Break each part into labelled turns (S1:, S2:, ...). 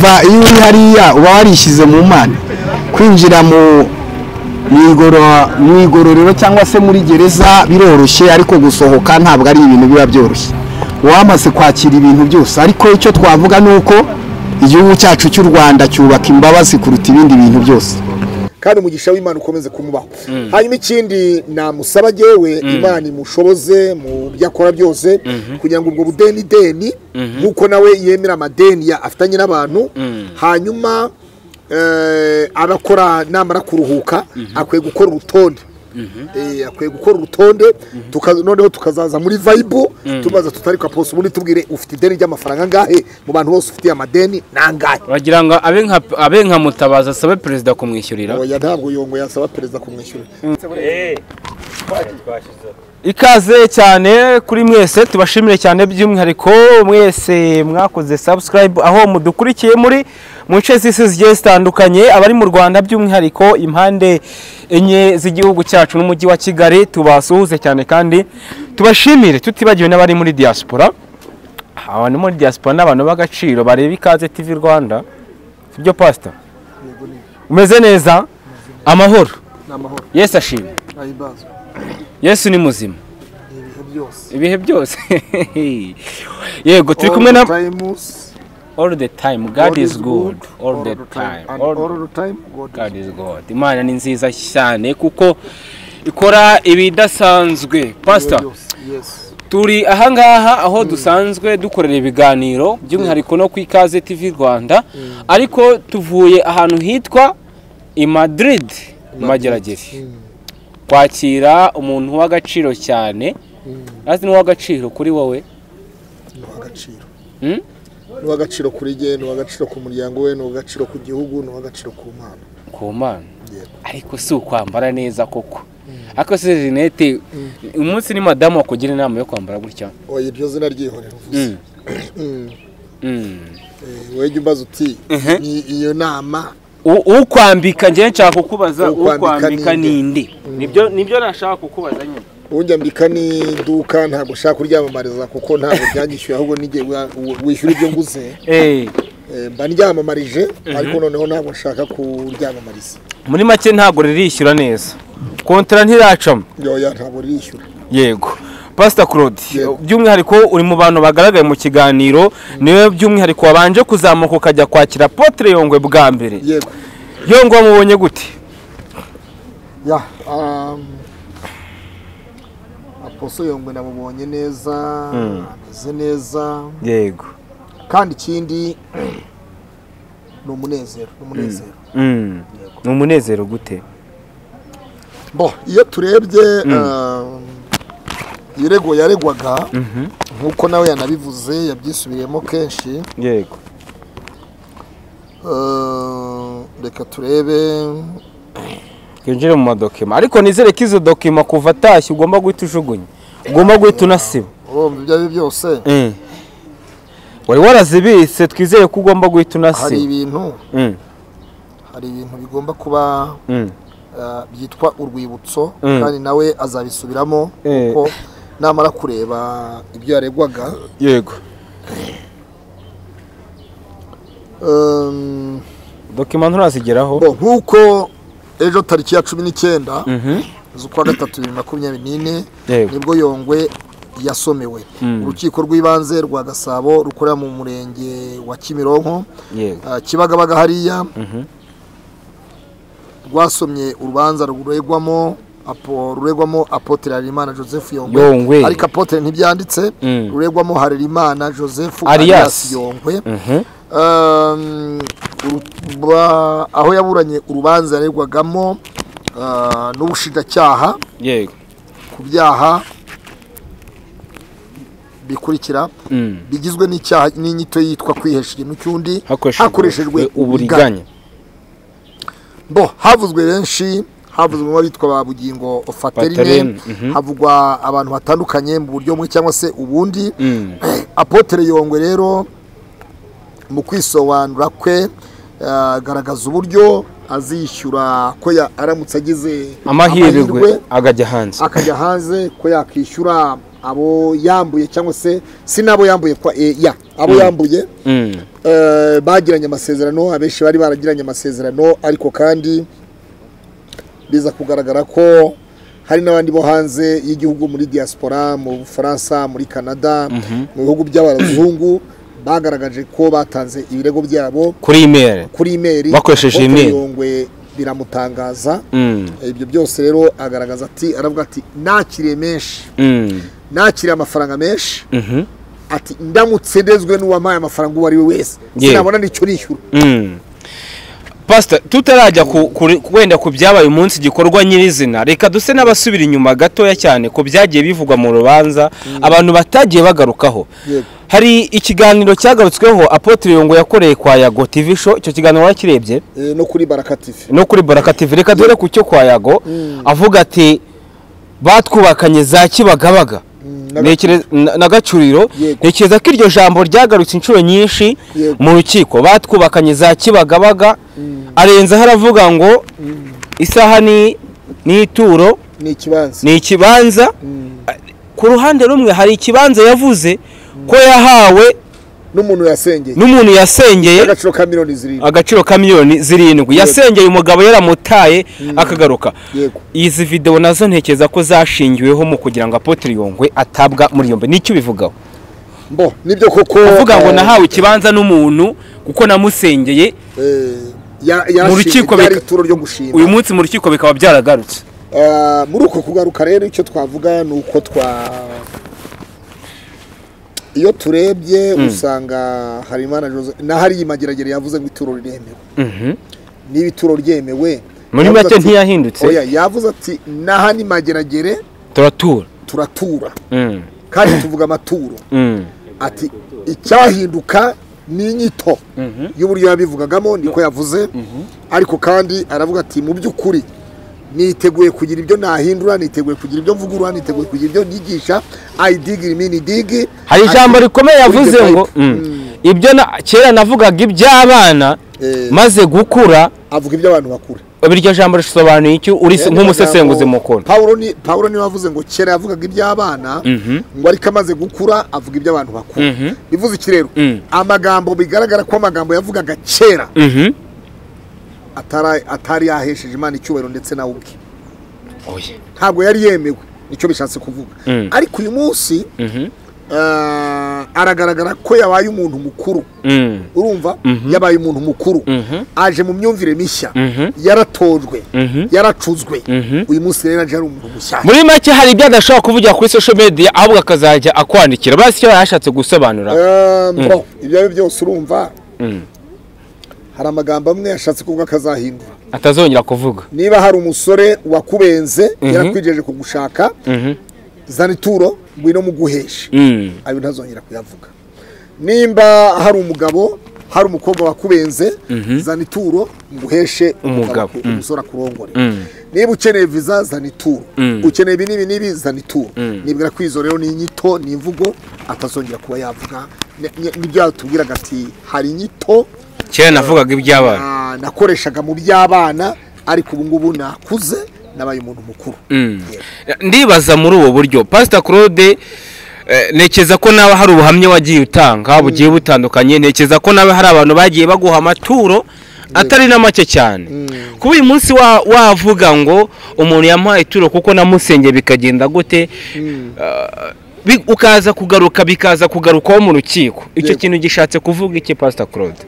S1: va iyo uri hariya uba warishyize mu mana kwinjira mu mu igororero cyangwa se muri gereza biroroshye ariko gusohoka ntabwo ari ibintu biba byoroshye. Wamaze kwakira ibintu byose. Ariko icyo twavuga ni uko igihugu cyacu cy'u rwanda cyubaka imbabazi kuruta ibindi bintu byose.
S2: Kandi umugisha w'imana ukomeze kumubaho. Hanyuma ikindi namusaba jyewe imana imushoboze mu byo akora byose kugira ngo ubwo budeni deni nk'uko nawe yemera amadeni ya- afitanye n'abantu hanyuma eh, abakora namara kuruhuka akwiye gukora urutonde. Akwiye gukora urutonde noneho tukazaza muri vayibu tubaza tutari kwa posi ubundi tubwire ufite ideni ry'amafaranga angahe mu bantu bose ufitiye amadeni ni angahe?
S3: Wagira ngo abe nka mutabazi asabe perezida kumwishyurira.
S2: Oya ntabwo yongo yasaba perezida kumwishyura
S3: ikaze cyane kuri mwese tubashimire cyane by'umwihariko mwese mwakoze subscribe aho mudukurikiye muri mu nce z'isi zigiye zitandukanye abari mu rwanda by'umwihariko impande enye z'igihugu cyacu n'umujyi wa kigali tubasuhuze cyane kandi tubashimire tutibagiwe n'abari muri diaspora. Abantu muri diaspora ni abantu b'agaciro bareba ikaze tv rwanda. Sibyo pasita umeze neza? Amahoro.
S2: Ni amahoro.
S3: Yesu ni muzima.
S2: Ibihe byose.
S3: Ibihe byose. Yego turi kumwe na all the time god is good. all the time. all
S2: the time god
S3: is good. Imana ni nziza cyane kuko ikora ibidasanzwe. Pastor
S2: yes
S3: turi ahangaha aho dusanzwe dukorera ibiganiro by'umwihariko no ku ikaze tv rwanda ariko tuvuye ahantu hitwa i madrid mu mageragere. Kwakira umuntu w'agaciro cyane. Azi ni uw'agaciro kuri wowe.
S2: Ni uw'agaciro.
S3: Hmm?
S2: ni uw'agaciro kuri jye ni uw'agaciro ku muryango we ni uw'agaciro ku gihugu ni uw'agaciro ku mana
S3: ku
S2: Yego.
S3: ariko si ukwambara neza koko ariko se rinete umunsi ni madamu wakugira inama yo kwambara gutya
S2: oya iryo zina ryihorera uvuze
S3: Mm.
S2: Mm.
S3: Mm.
S2: Wowe jya umbaza uti ni iyo nama
S3: ukwambika njye nshaka kukubaza
S2: Ukwambika ninde?
S3: ni byo ni byo nashaka kukubaza nyine
S2: ubundi mbika n'iduka ntabwo ushaka kuryamamariza kuko ntabwo byanyishyuye ahubwo n'igihe wishyura ibyo nguze.
S3: Eh,
S2: mba ndyamamarije ariko noneho ntabwo nshaka kuryamamariza.
S3: Muri make ntabwo ririshyura neza. Kontara ntiracamo.
S2: Yoya ntabwo ririshyura.
S3: Yego. Pasita claude by'umwihariko uri mu bantu bagaragaye mu kiganiro ni we by'umwihariko wabanje kuzamuka ukajya kwakira potere yongwe bwa mbere.
S2: Yego.
S3: Yongwe wamubonye gute?
S2: Um, aposo yongwe namubonye neza ameze neza.
S3: Yego.
S2: Kandi ikindi ni umunezero ni umunezero.
S3: Mm. ni umunezero gute?
S2: Bo iyo turebye um, irego yaregwaga nk'uko nawe yanabivuze yabyisubiriyemo kenshi.
S3: Yego.
S2: Uh, reka turebe
S3: twinjire mu madokima ariko nizere ko izo dokima kuva atashye ugomba guhita ujugunya ugomba guhita unasiba
S2: ibyo ari byo byose
S3: Eh. wari warazibitse twizere ko ugomba guhita
S2: hari
S3: unasiba
S2: ibintu
S3: Mm.
S2: hari ibintu bigomba kuba
S3: Mm.
S2: uh, byitwa urwibutso
S3: Mm.
S2: kandi nawe azabisubiramo
S3: Eh.
S2: kuko namara kureba ibyo yaregwaga
S3: yego dokima nturazigeraho
S2: nk'uko ejo tariki ya cumi n'icyenda
S3: Mhm.
S2: z'ukwa gatatu bibiri na makumyabiri n'ine
S3: ni
S2: bwo yongwe yasomewe.
S3: Mm.
S2: urukiko rw'ibanze rwa gasabo rukorera mu murenge wa kimironko. Uh, kibagabaga hariya.
S3: Mhm.
S2: rwasomye urubanza ruregwamo apo ruregwamo apotre harerimana joseph yongwe. Ariko apotre ntibyanditse.
S3: Mm.
S2: ruregwamo harerimana joseph
S3: alias
S2: yongwe. Aho yaburanye urubanza yaregwagamo uh, n'ubushinjacyaha
S3: yego
S2: ku byaha bikurikira
S3: Mm.
S2: bigizwe n'icyaha n'inyito yitwa kwihesha ikintu cy'undi
S3: hakoreshejwe uburiganya
S2: bo havuzwe benshi havuzwe abitwa ba bugingo
S3: Faterine,
S2: faterine
S3: mhm.
S2: havugwa abantu batandukanye mu buryo bumwe cyangwa se ubundi
S3: Mm.
S2: apotere yongwe rero mu kwisobanura kwe eh, agaragaza uburyo azishyura ko aramutse agize
S3: amahirwe akajya hanze.
S2: akajya hanze ko yakishyura abo yambuye cyangwa se si n'abo yambuye kwa eh, ya abo yambuye.
S3: Mm.
S2: eh, bagiranye amasezerano abenshi bari baragiranye amasezerano ariko kandi biza kugaragara ko hari n'abandi bo hanze y'igihugu muri diaspora mu bufaransa muri canada mu bihugu by'abazungu bagaragaje ko batanze ibirego byabo
S3: kuri imeri
S2: kuri imeri
S3: Bakoresheje.
S2: Yongwe biramutangaza
S3: Mm.
S2: ibyo byose rero agaragaza ati aravuga ati nakiriye menshi
S3: Mm.
S2: nakiriye amafaranga menshi
S3: Mhm.
S2: ati ndamutse ndezwe n'uwampaye amafaranga uwo ari we wese sinabona n'icyo nishyura
S3: Mm. Pasita tutarajya wenda ku byabaye umunsi igikorwa nyirizina. Reka duse n'abasubira inyuma gatoya cyane ku byagiye bivugwa mu rubanza abantu batagiye bagarukaho. Hari ikiganiro cyagarutsweho apotre yongo yakoreye kwa yago tv show. Icyo kiganiro warakirebye
S2: Eh, no kuri baraka tv
S3: no kuri baraka tv reka dore ku cyo kwa yago avuga ati batwubakanye za kibagabaga.
S2: Na-
S3: gacuriro ntekereza ko iryo jambo ryagarutse inshuro nyinshi mu rukiko. Batwubakanye za kibagabaga. Arenzaho aravuga ngo isaha ni ituro
S2: ni ikibanza.
S3: ni ikibanza. Ku ruhande rumwe hari ikibanza yavuze ko yahawe
S2: n'umuntu yasengeye.
S3: N'umuntu yasengeye
S2: agaciro ka miliyoni zirindwi.
S3: agaciro ka miliyoni zirindwi. Yasengeye umugabo yaramutaye akagaruka.
S2: Yego.
S3: Izi videwo na zo ntekereza ko zashingiweho mu kugira ngo apotre yongwe atabwa muri yombi ni cyo ubivugaho?
S2: Mbo ni byo koko
S3: uvuga ngo
S2: eh,
S3: nahawe ikibanza n'umuntu kuko namusengeye.
S2: Eh,
S3: Mu rukiko uyu munsi mu rukiko bikaba byaragarutse.
S2: Eh, muri uko kugaruka rero icyo twavuga ni uko twa iyo turebye usanga harimana na hariya imageragere yavuze ngo ituro riremewe
S3: Mhm.
S2: niba ituro ryemewe.
S3: Muri make ntiyahindutse.
S2: Oya yavuze ati naha ni mageragere
S3: turatura.
S2: turatura.
S3: Mm,
S2: kandi tuvuga amaturo.
S3: Mm,
S2: ati icyahinduka ni inyito. Y'uburyo yabivugagamo niko yavuze. Ariko kandi aravuga ati mu by'ukuri niteguye kugira ibyo nahindura niteguye kugira ibyo mvugurura niteguye kugira ibyo nigisha. Ayidigiri mini digi
S3: hari ijambo rikomeye yavuze ngo mm, ibyo na- kera navugaga iby'abana
S2: Eh.
S3: maze gukura.
S2: Avuga ibyo abantu bakura
S3: iryo jambo risobanuye iki? Nk'umusesenguzi mukuru.
S2: Pawulo ni we wavuze ngo kera yavugaga iby'abana ngo ariko amaze gukura avuga iby'abantu bakuru
S3: Mhm.
S2: bivuze iki rero?
S3: Mm.
S2: amagambo bigaragara ko amagambo yavugaga kera.
S3: Mhm.
S2: Atari yahesheje imana icyubahiro ndetse nawe ubwe ntabwo yari yemewe ni cyo bishatse kuvuga
S3: Mm.
S2: ariko uyu munsi
S3: Mhm.
S2: eh, aragaragara ko yabaye umuntu mukuru
S3: Mm.
S2: urumva yabaye umuntu mukuru
S3: Mhm.
S2: aje mu myumvire mishya
S3: Mhm.
S2: yaratojwe
S3: Mhm.
S2: yaracuzwe
S3: Mhm.
S2: uyu munsi rero ari umuntu mushyashya
S3: muri make hari ibyo adashobora kuvugira kuri social media ahubwo akazajya akwandikira basi icyo yashatse gusobanura
S2: Eh, mbo, ibyo ari byo byose urumva
S3: Mm.
S2: Hari amagambo amwe yashatse kuvuga akazahindura
S3: atazongera kuvuga.
S2: Niba hari umusore wakubenze yarakwijeje kugushaka
S3: Mhm.
S2: zana ituro ngwino muguheshe.
S3: Mm.
S2: ayo ntazongera kuyavuga. Nimba hari umugabo hari umukobwa wakubenze zana ituro nguheshe
S3: Umugabo,
S2: umusore akurongore.
S3: Mm.
S2: niba ukeneye viza zana ituro.
S3: Mm.
S2: ukeneye ibi n'ibi n'ibi zana ituro.
S3: Mm.
S2: nibwira ko izo rero ni inyito ni imvugo atazongera kuba yavuga. Ni- ni- ni byo yatubwiraga ati hari inyito
S3: kera navugaga iby'abana.
S2: Ah, nakoreshaga mu by'abana ariko ubu ngubu nakuze nabaye umuntu mukuru.
S3: Mm. ndibaza muri ubu buryo. Pasita claude eh, ntekereza ko nawe hari ubuhamya wagiye utanga bugiye butandukanye. Ntekereza ko nawe hari abantu bagiye baguha amaturo atari na make cyane. Kuba uyu munsi wa- wavuga ngo umuntu yamuhaye ituro kuko namusengeye bikagenda gute Ah, ukaza kugaruka bikaza kugarukaho mu rukiko. Icyo kintu gishatse kuvuga iki pasita claude?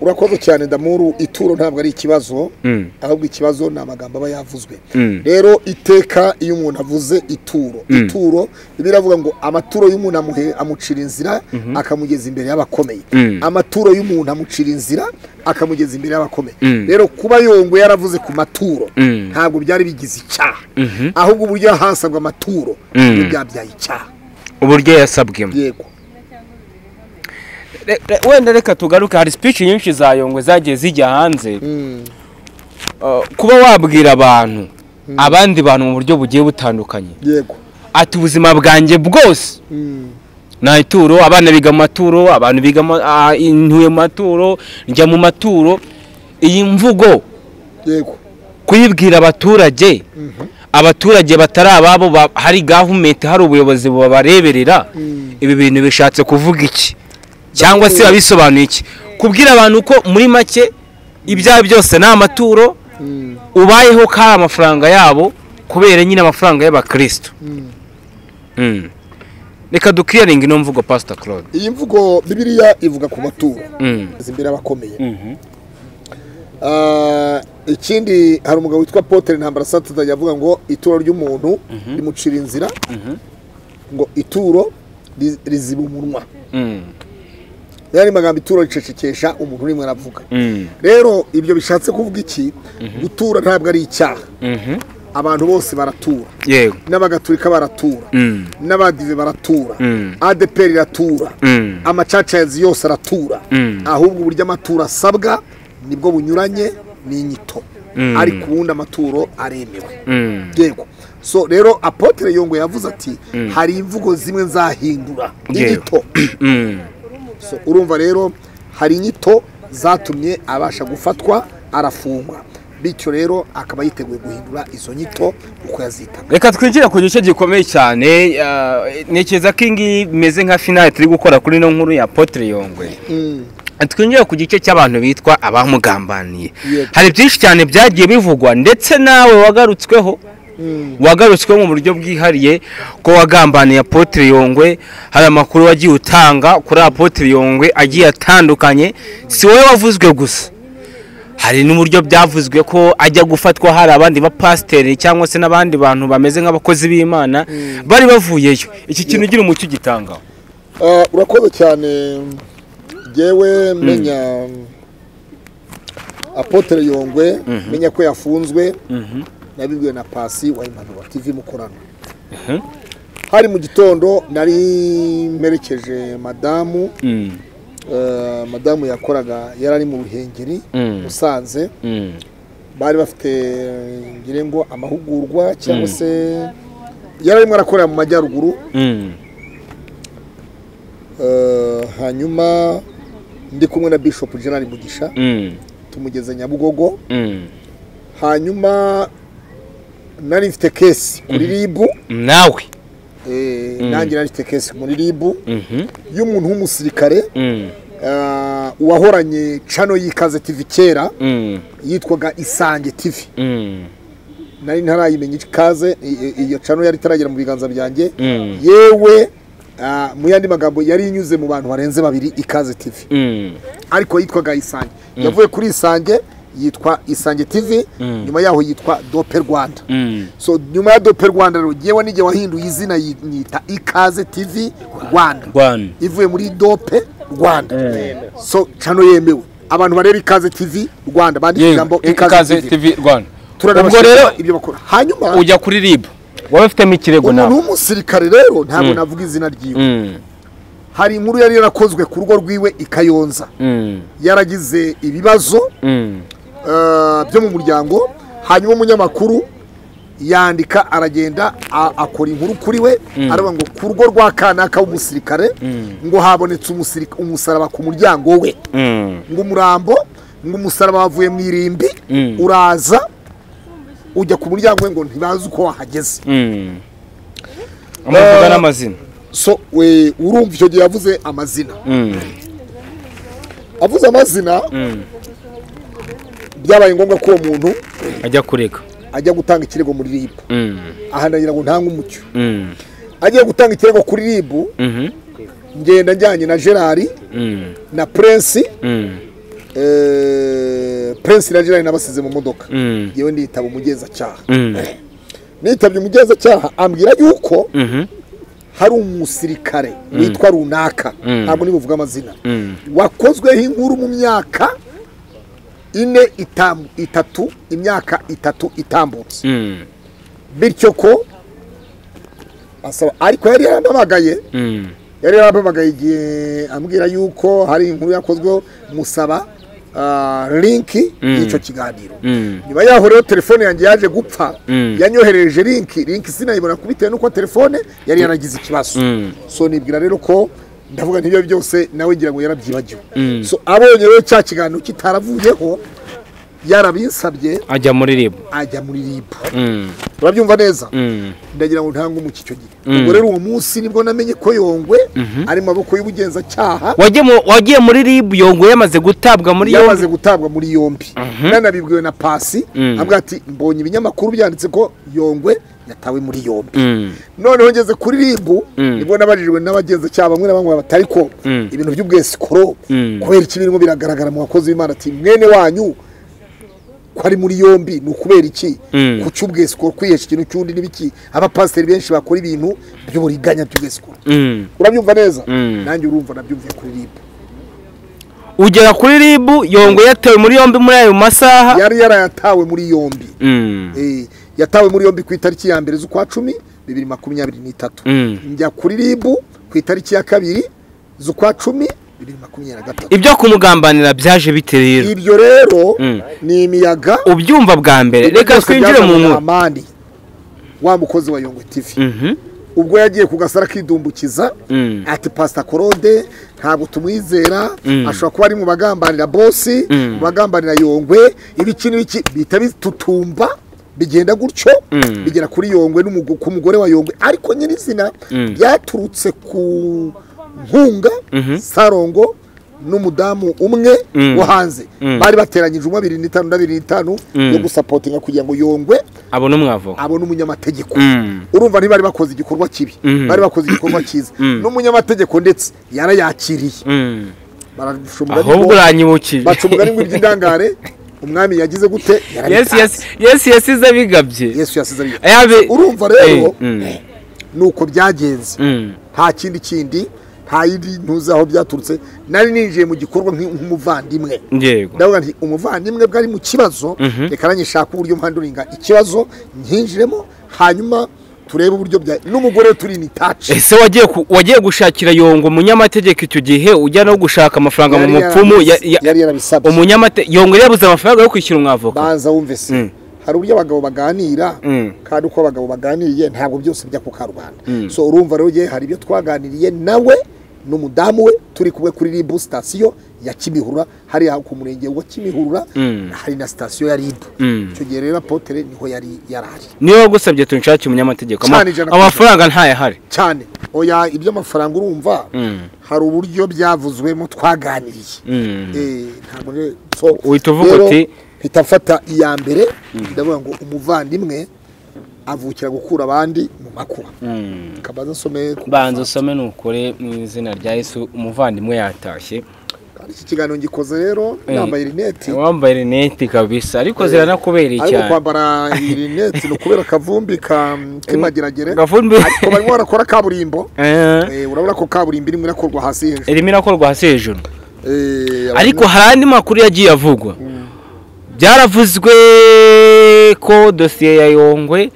S2: Urakoze cyane damuru ituro ntabwo ari ikibazo
S3: Mm.
S2: ahubwo ikibazo ni amagambo aba yavuzwe.
S3: Mm.
S2: rero iteka iyo umuntu avuze ituro.
S3: Mm.
S2: ituro bibiliya iravuga ngo amaturo y'umuntu amuhe amucira inzira akamugeza imbere y'abakomeye. Amaturo y'umuntu amucira inzira akamugeza imbere y'abakomeye. Rero kuba yongwe yaravuze ku maturo ntabwo byari bigize icyaha.
S3: Mhm.
S2: ahubwo uburyo hasabwa amaturo byabyaye icyaha.
S3: Uburyo yasabwemo.
S2: Yego.
S3: Wenda reka tugaruke hari speech nyinshi za yongwe zagiye zijya hanze.
S2: Mm.
S3: Uh, kuba wabwira abantu abandi bantu mu buryo bugiye butandukanye.
S2: Yego.
S3: Ati ubuzima bwanjye bwose.
S2: Mm.
S3: nta ituro abana biga mu maturo abantu biga mu- ah, ntuye mu maturo njya mu maturo. Iyi mvugo
S2: yego.
S3: kuyibwira abaturage abaturage batari ababo ba- hari gavumenti hari ubuyobozi bubareberera ibi bintu bishatse kuvuga iki? Cyangwa se bisobanuye iki? Kubwira abantu ko muri make ibyaha byose ni amaturo ubayeho ko ari amafaranga yabo kubera nyine amafaranga y'abakristo. Mm. reka dukiyaringa ino mvugo pasita claude.
S2: Iyi mvugo bibiliya ivuga ku maturo.
S3: Mm.
S2: imbere abakomeye. Ah, ikindi hari umugabo witwa Apotre ntambara satata yavuga ngo ituro ry'umuntu rimucira inzira. Ngo ituro ri- riziba umunwa.
S3: Mm.
S2: yari magambo ituro ricecekesha umuntu urimo aravuga.
S3: Mm.
S2: rero ibyo bishatse kuvuga iki? Gutura ntabwo ari icyaha.
S3: Mhm.
S2: abantu bose baratura. N'abagatulika baratura.
S3: Mm.
S2: n'abadive baratura.
S3: Mm.
S2: adeperi iratura amacacazi yose aratura. Ahubwo uburyo amaturo asabwa ni bwo bunyuranye n'inyito. Ariko ubundi amaturo aremewe. Yego. So rero apotere yongo yavuze ati hari imvugo zimwe nzahindura. Inyito. Urumva rero hari inyito zatumye abasha gufatwa arafungwa. Bityo rero akaba yiteguye guhindura izo nyito uko yazitaga
S3: reka twinjire ku gice gikomeye cyane ah, ntekereza ko iyi ngiyi imeze nka finale turi gukora kuri ino nkuru ya potere yongwe. Twinjire ku gice cy'abantu bitwa abamugambaniye hari byinshi cyane byagiye bivugwa ndetse nawe wagarutsweho. Wagarutsweho mu buryo bwihariye ko wagambaniye apotere yongwe hari amakuru wagiye utanga kuri apotere yongwe agiye atandukanye si wowe wavuzwe gusa. Hari n'uburyo byavuzwe ko ajya gufatwa hari abandi bapasiteri cyangwa se n'abandi bantu bameze nk'abakozi b'imana bari bavuyeyo. Iki kintu ugira umucyo ugitangaho
S2: Ah, urakoze cyane. Ngewe menya apotere yongwe menya ko yafunzwe. Nabibwiwe na pasi wa impanuro tv mukorana hari mu gitondo nari mperekeje madamu
S3: Mm,
S2: eh, madamu yakoraga yari ari mu ruhengeri
S3: Mm.
S2: musanze.
S3: Mm,
S2: bari bafite ngire ngo amahugurwa cyangwa se yari arimo arakorera mu majyaruguru. Eh, hanyuma ndi kumwe na bishop gerard mugisha. Tumugeze nyabugogo. Hanyuma nari mfite kesi kuri ribu
S3: nawe.
S2: Eh, nanjye nari mfite kesi muri ribu
S3: Mhm,
S2: y'umuntu w'umusirikare
S3: mm,
S2: eh, wahoranye cano y'ikaze tv kera yitwaga isange
S3: mm,
S2: nari ntarayimenya ikaze iyo cano yari itaragera mu biganza byanjye. Yewe ah, mu yandi magambo yari inyuze mu bantu barenze babiri ikaze
S3: mm,
S2: ariko yitwaga isange. Yavuye kuri isange yitwa isange tv nyuma yaho yitwa dope rwanda.
S3: Mm.
S2: so nyuma ya dope rwanda rero ngewe n'igihe wahinduye izina yi- nyita ikaze tv rwanda. Ivuye muri dope rwanda. So cano yemewe. Abantu bareba ikaze tv rwanda bandika ijambo
S3: ikaze tv rwanda. Ubwo rero
S2: ibyo bakora. Hanyuma
S3: ujya kuri rib wowe ufitemo ikirego
S2: umuntu
S3: nawe
S2: w'umusirikare rero ntabwo navuga izina ryiwe.
S3: Mm,
S2: hari inkuru yari yarakozwe ku rugo rwiwe i kayonza.
S3: Mm,
S2: yaragize ibibazo
S3: mm,
S2: eh, byo mu muryango hanyuma umunyamakuru yandika aragenda akora inkuru kuri we aravuga ngo ku rugo rwa kanaka w'umusirikare ngo habonetse umusaraba ku muryango we.
S3: Mm,
S2: ngo umurambo ngo umusaraba wavuye mu irimbi
S3: Mm.
S2: uraza ujya ku muryango we ngo ntibazi uko wahageze.
S3: Mm. amuvuga
S2: Eh,
S3: n'amazina.
S2: so we urumva icyo gihe yavuze amazina.
S3: Mm,
S2: avuze amazina
S3: mm.
S2: Byabaye ngombwa ko uwo muntu
S3: ajya kurega
S2: ajya gutanga ikirego muri ribu
S3: Mm,
S2: aha ndagira ngo ntange umucyo.
S3: Mm,
S2: agiye gutanga ikirego kuri ribu
S3: mhm,
S2: ngenda njyanye na gerard
S3: mm,
S2: na prince eh, prince na gerard nabasize mu modoka. Yewe nditaba umugenzacyaha nitabye umugenzacyaha ambwira yuko
S3: mhm,
S2: hari umusirikare witwa runaka. Ntabwo nibuvuga amazina. Wakozweho inkuru mu myaka ine itatu imyaka itatu itambutse.
S3: Mm,
S2: bityo ko asaba ariko yari yarampamagaye
S3: mm,
S2: yari yarampamagaye igihe ambwira yuko hari inkuru yakozweho musaba ah, linki
S3: Mm.
S2: y'icyo kiganiro. Nyuma yaho rero telefone yanjye yaje gupfa yanyoherereje linki linki sinayibona ku bitewe n'uko telefone yari yaragize ikibazo. So nibwira rero ko ndavuga n'ibyo byose nawe ngira ngo yarabyibagiwe
S3: Mm.
S2: so abonye rero cya kiganiro kitaravuyeho yarabinsabye
S3: ajya muri ribu
S2: ajya muri ribu
S3: Mm,
S2: urabyumva neza?
S3: Mm,
S2: ndagira ngo ntange umuco icyo gihe.
S3: Mm.
S2: ubwo rero uwo munsi ni bwo namenye ko yongwe ari mu maboko y'ubugenzacyaha.
S3: Wagiye mu- wagiye muri ribu yongo yamaze gutabwa muri
S2: yamaze
S3: yombi
S2: gutabwa muri yombi. Nanabibwiwe na pasi avuga ati mbonye ibinyamakuru byanditse ko yongwe yatawe muri yombi. Noneho ngeze kuri ribu
S3: ni
S2: bwo nabajijwe n'abagenzacyaha bamwe na bamwe batari ko. Ibintu by'ubwesikoro kubera iki birimo biragaragara mu bakozi b'imana ati mwene wanyu ko ari muri yombi ni ukubera iki?
S3: Mm.
S2: ku cy'ubwesikoro kwihesha ikintu cy'undi n'ibiki abapasiteri benshi bakora ibintu by'uburiganya by'ubwesikoro
S3: mm.
S2: urabyumva neza?
S3: Mm.
S2: nanjye urumva nabyumviye kuri ribu
S3: ugera kuri ribu yongo yatewe muri yombi muri ayo masaha.
S2: Yari yarayatawe muri yombi. Eh, yatawe muri yombi ku itariki ya mbere z'ukwa cumi bibiri makumyabiri n'itatu. Njya kuri ribu ku itariki ya kabiri z'ukwa cumi bibiri makumyabiri na gatatu
S3: ibyo kumugambanira byaje bite rero?
S2: Ibyo rero
S3: Mm.
S2: ni imiyaga
S3: ubyumva bwa mbere. reka twinjire mu nkuru
S2: wa mukozi wa yongwe tv
S3: Mhm,
S2: ubwo yagiye ku gasara kidumbukiza
S3: mm,
S2: ati pasita korode ntabwo tumwizera.
S3: Mm.
S2: ashobora kuba ari mu bagambanira bosi mu bagambanira yongwe. Ibiki n'ibiki bihita bitutumba bigenda gutyo bigera kuri yongwe ku mugore wa yongwe. Ariko nyirizina byaturutse ku nkunga
S3: Mhm.
S2: sarongo n'umudamu umwe
S3: Mm.
S2: wo hanze.
S3: Mm.
S2: bari bateranyije umwe abiri n'itanu n'abiri n'itanu
S3: Mm.
S2: yo gusapotinga kugira ngo yongwe
S3: abona umwavoka
S2: abone umunyamategeko. Urumva ntibari bakoze igikorwa kibi. Bari bakoze igikorwa cyiza n'umunyamategeko ndetse yarayakiriye
S3: ahubwo uranyibukije
S2: baca umugani ngo iby'indangare. Umwami yagize gute?
S3: Yesu yasize abigabye
S2: yesu yasize abiga
S3: Yabe-
S2: urumva rero
S3: Eh, mm,
S2: ni uko byagenze nta kindi kindi nta yindi ntuzi aho byaturutse nari ninjiye mu gikorwa nk'umuvandimwe. Ndavuga nti umuvandimwe bwari mu kibazo.
S3: Mhm.
S2: reka nanjye nshaka uburyo mpanduringa ikibazo nkinjiremo hanyuma turebe uburyo bya n'umugore turi ni taci
S3: ese wagiye wagiye gushakira yongo umunyamategeko icyo gihe ujya no gushaka amafaranga mu mupfumu?
S2: Yari yarabisabye.
S3: Umunyamategeko yongo yabuze amafaranga yo kwishyura umwavoka
S2: banza wumve se.
S3: Mm.
S2: hari uburyo abagabo baganira
S3: Mm.
S2: kandi uko abagabo baganiriye ntabwo byose bijya ku karubanda.
S3: Mm.
S2: so urumva rero hari ibyo twaganiriye nawe n'umudamu we turi kumwe kuri ribu sitasiyo ya kimihurura hariya ku murenge wa kimihurura
S3: Mm.
S2: hari na sitasiyo ya ribu
S3: Mm.
S2: icyo gihe rero apotere ni ho yari yarari
S3: niyo wagusabye tunshakire umunyamategeko amafaranga ntayahari
S2: cyane oya iby'amafaranga urumva
S3: Mm.
S2: hari uburyo byavuzwemo twaganiriye. Eh, ntabwo rero so
S3: Uhita uvuga
S2: rero
S3: uti-
S2: mpita mfata iya mbere ndavuga ngo umuvandimwe avukira gukura abandi mu makuba.
S3: Mm.
S2: kabaza nsome ku-
S3: banza usome nukore mu izina rya yesu umuvandimwe yatashye.
S2: Iki kiganiro ngikoze rero
S3: Eh.
S2: nambaye rineti.
S3: Wambaye rinete kabisa ariko ziranakubereye
S2: ariko
S3: cyane.
S2: kwambara iyi rineti ni ukubera akavumbi ka k'imageragere. Ariko barimo barakora kaburimbo.
S3: Eh,
S2: Eh, urabona ko kaburimbo irimo irakorwa hasi hejuru.
S3: Irimo irakorwa hasi hejuru.
S2: Eh,
S3: ariko hari andi makuru yagiye avugwa. Byaravuzwe ko dosiye ya yongwe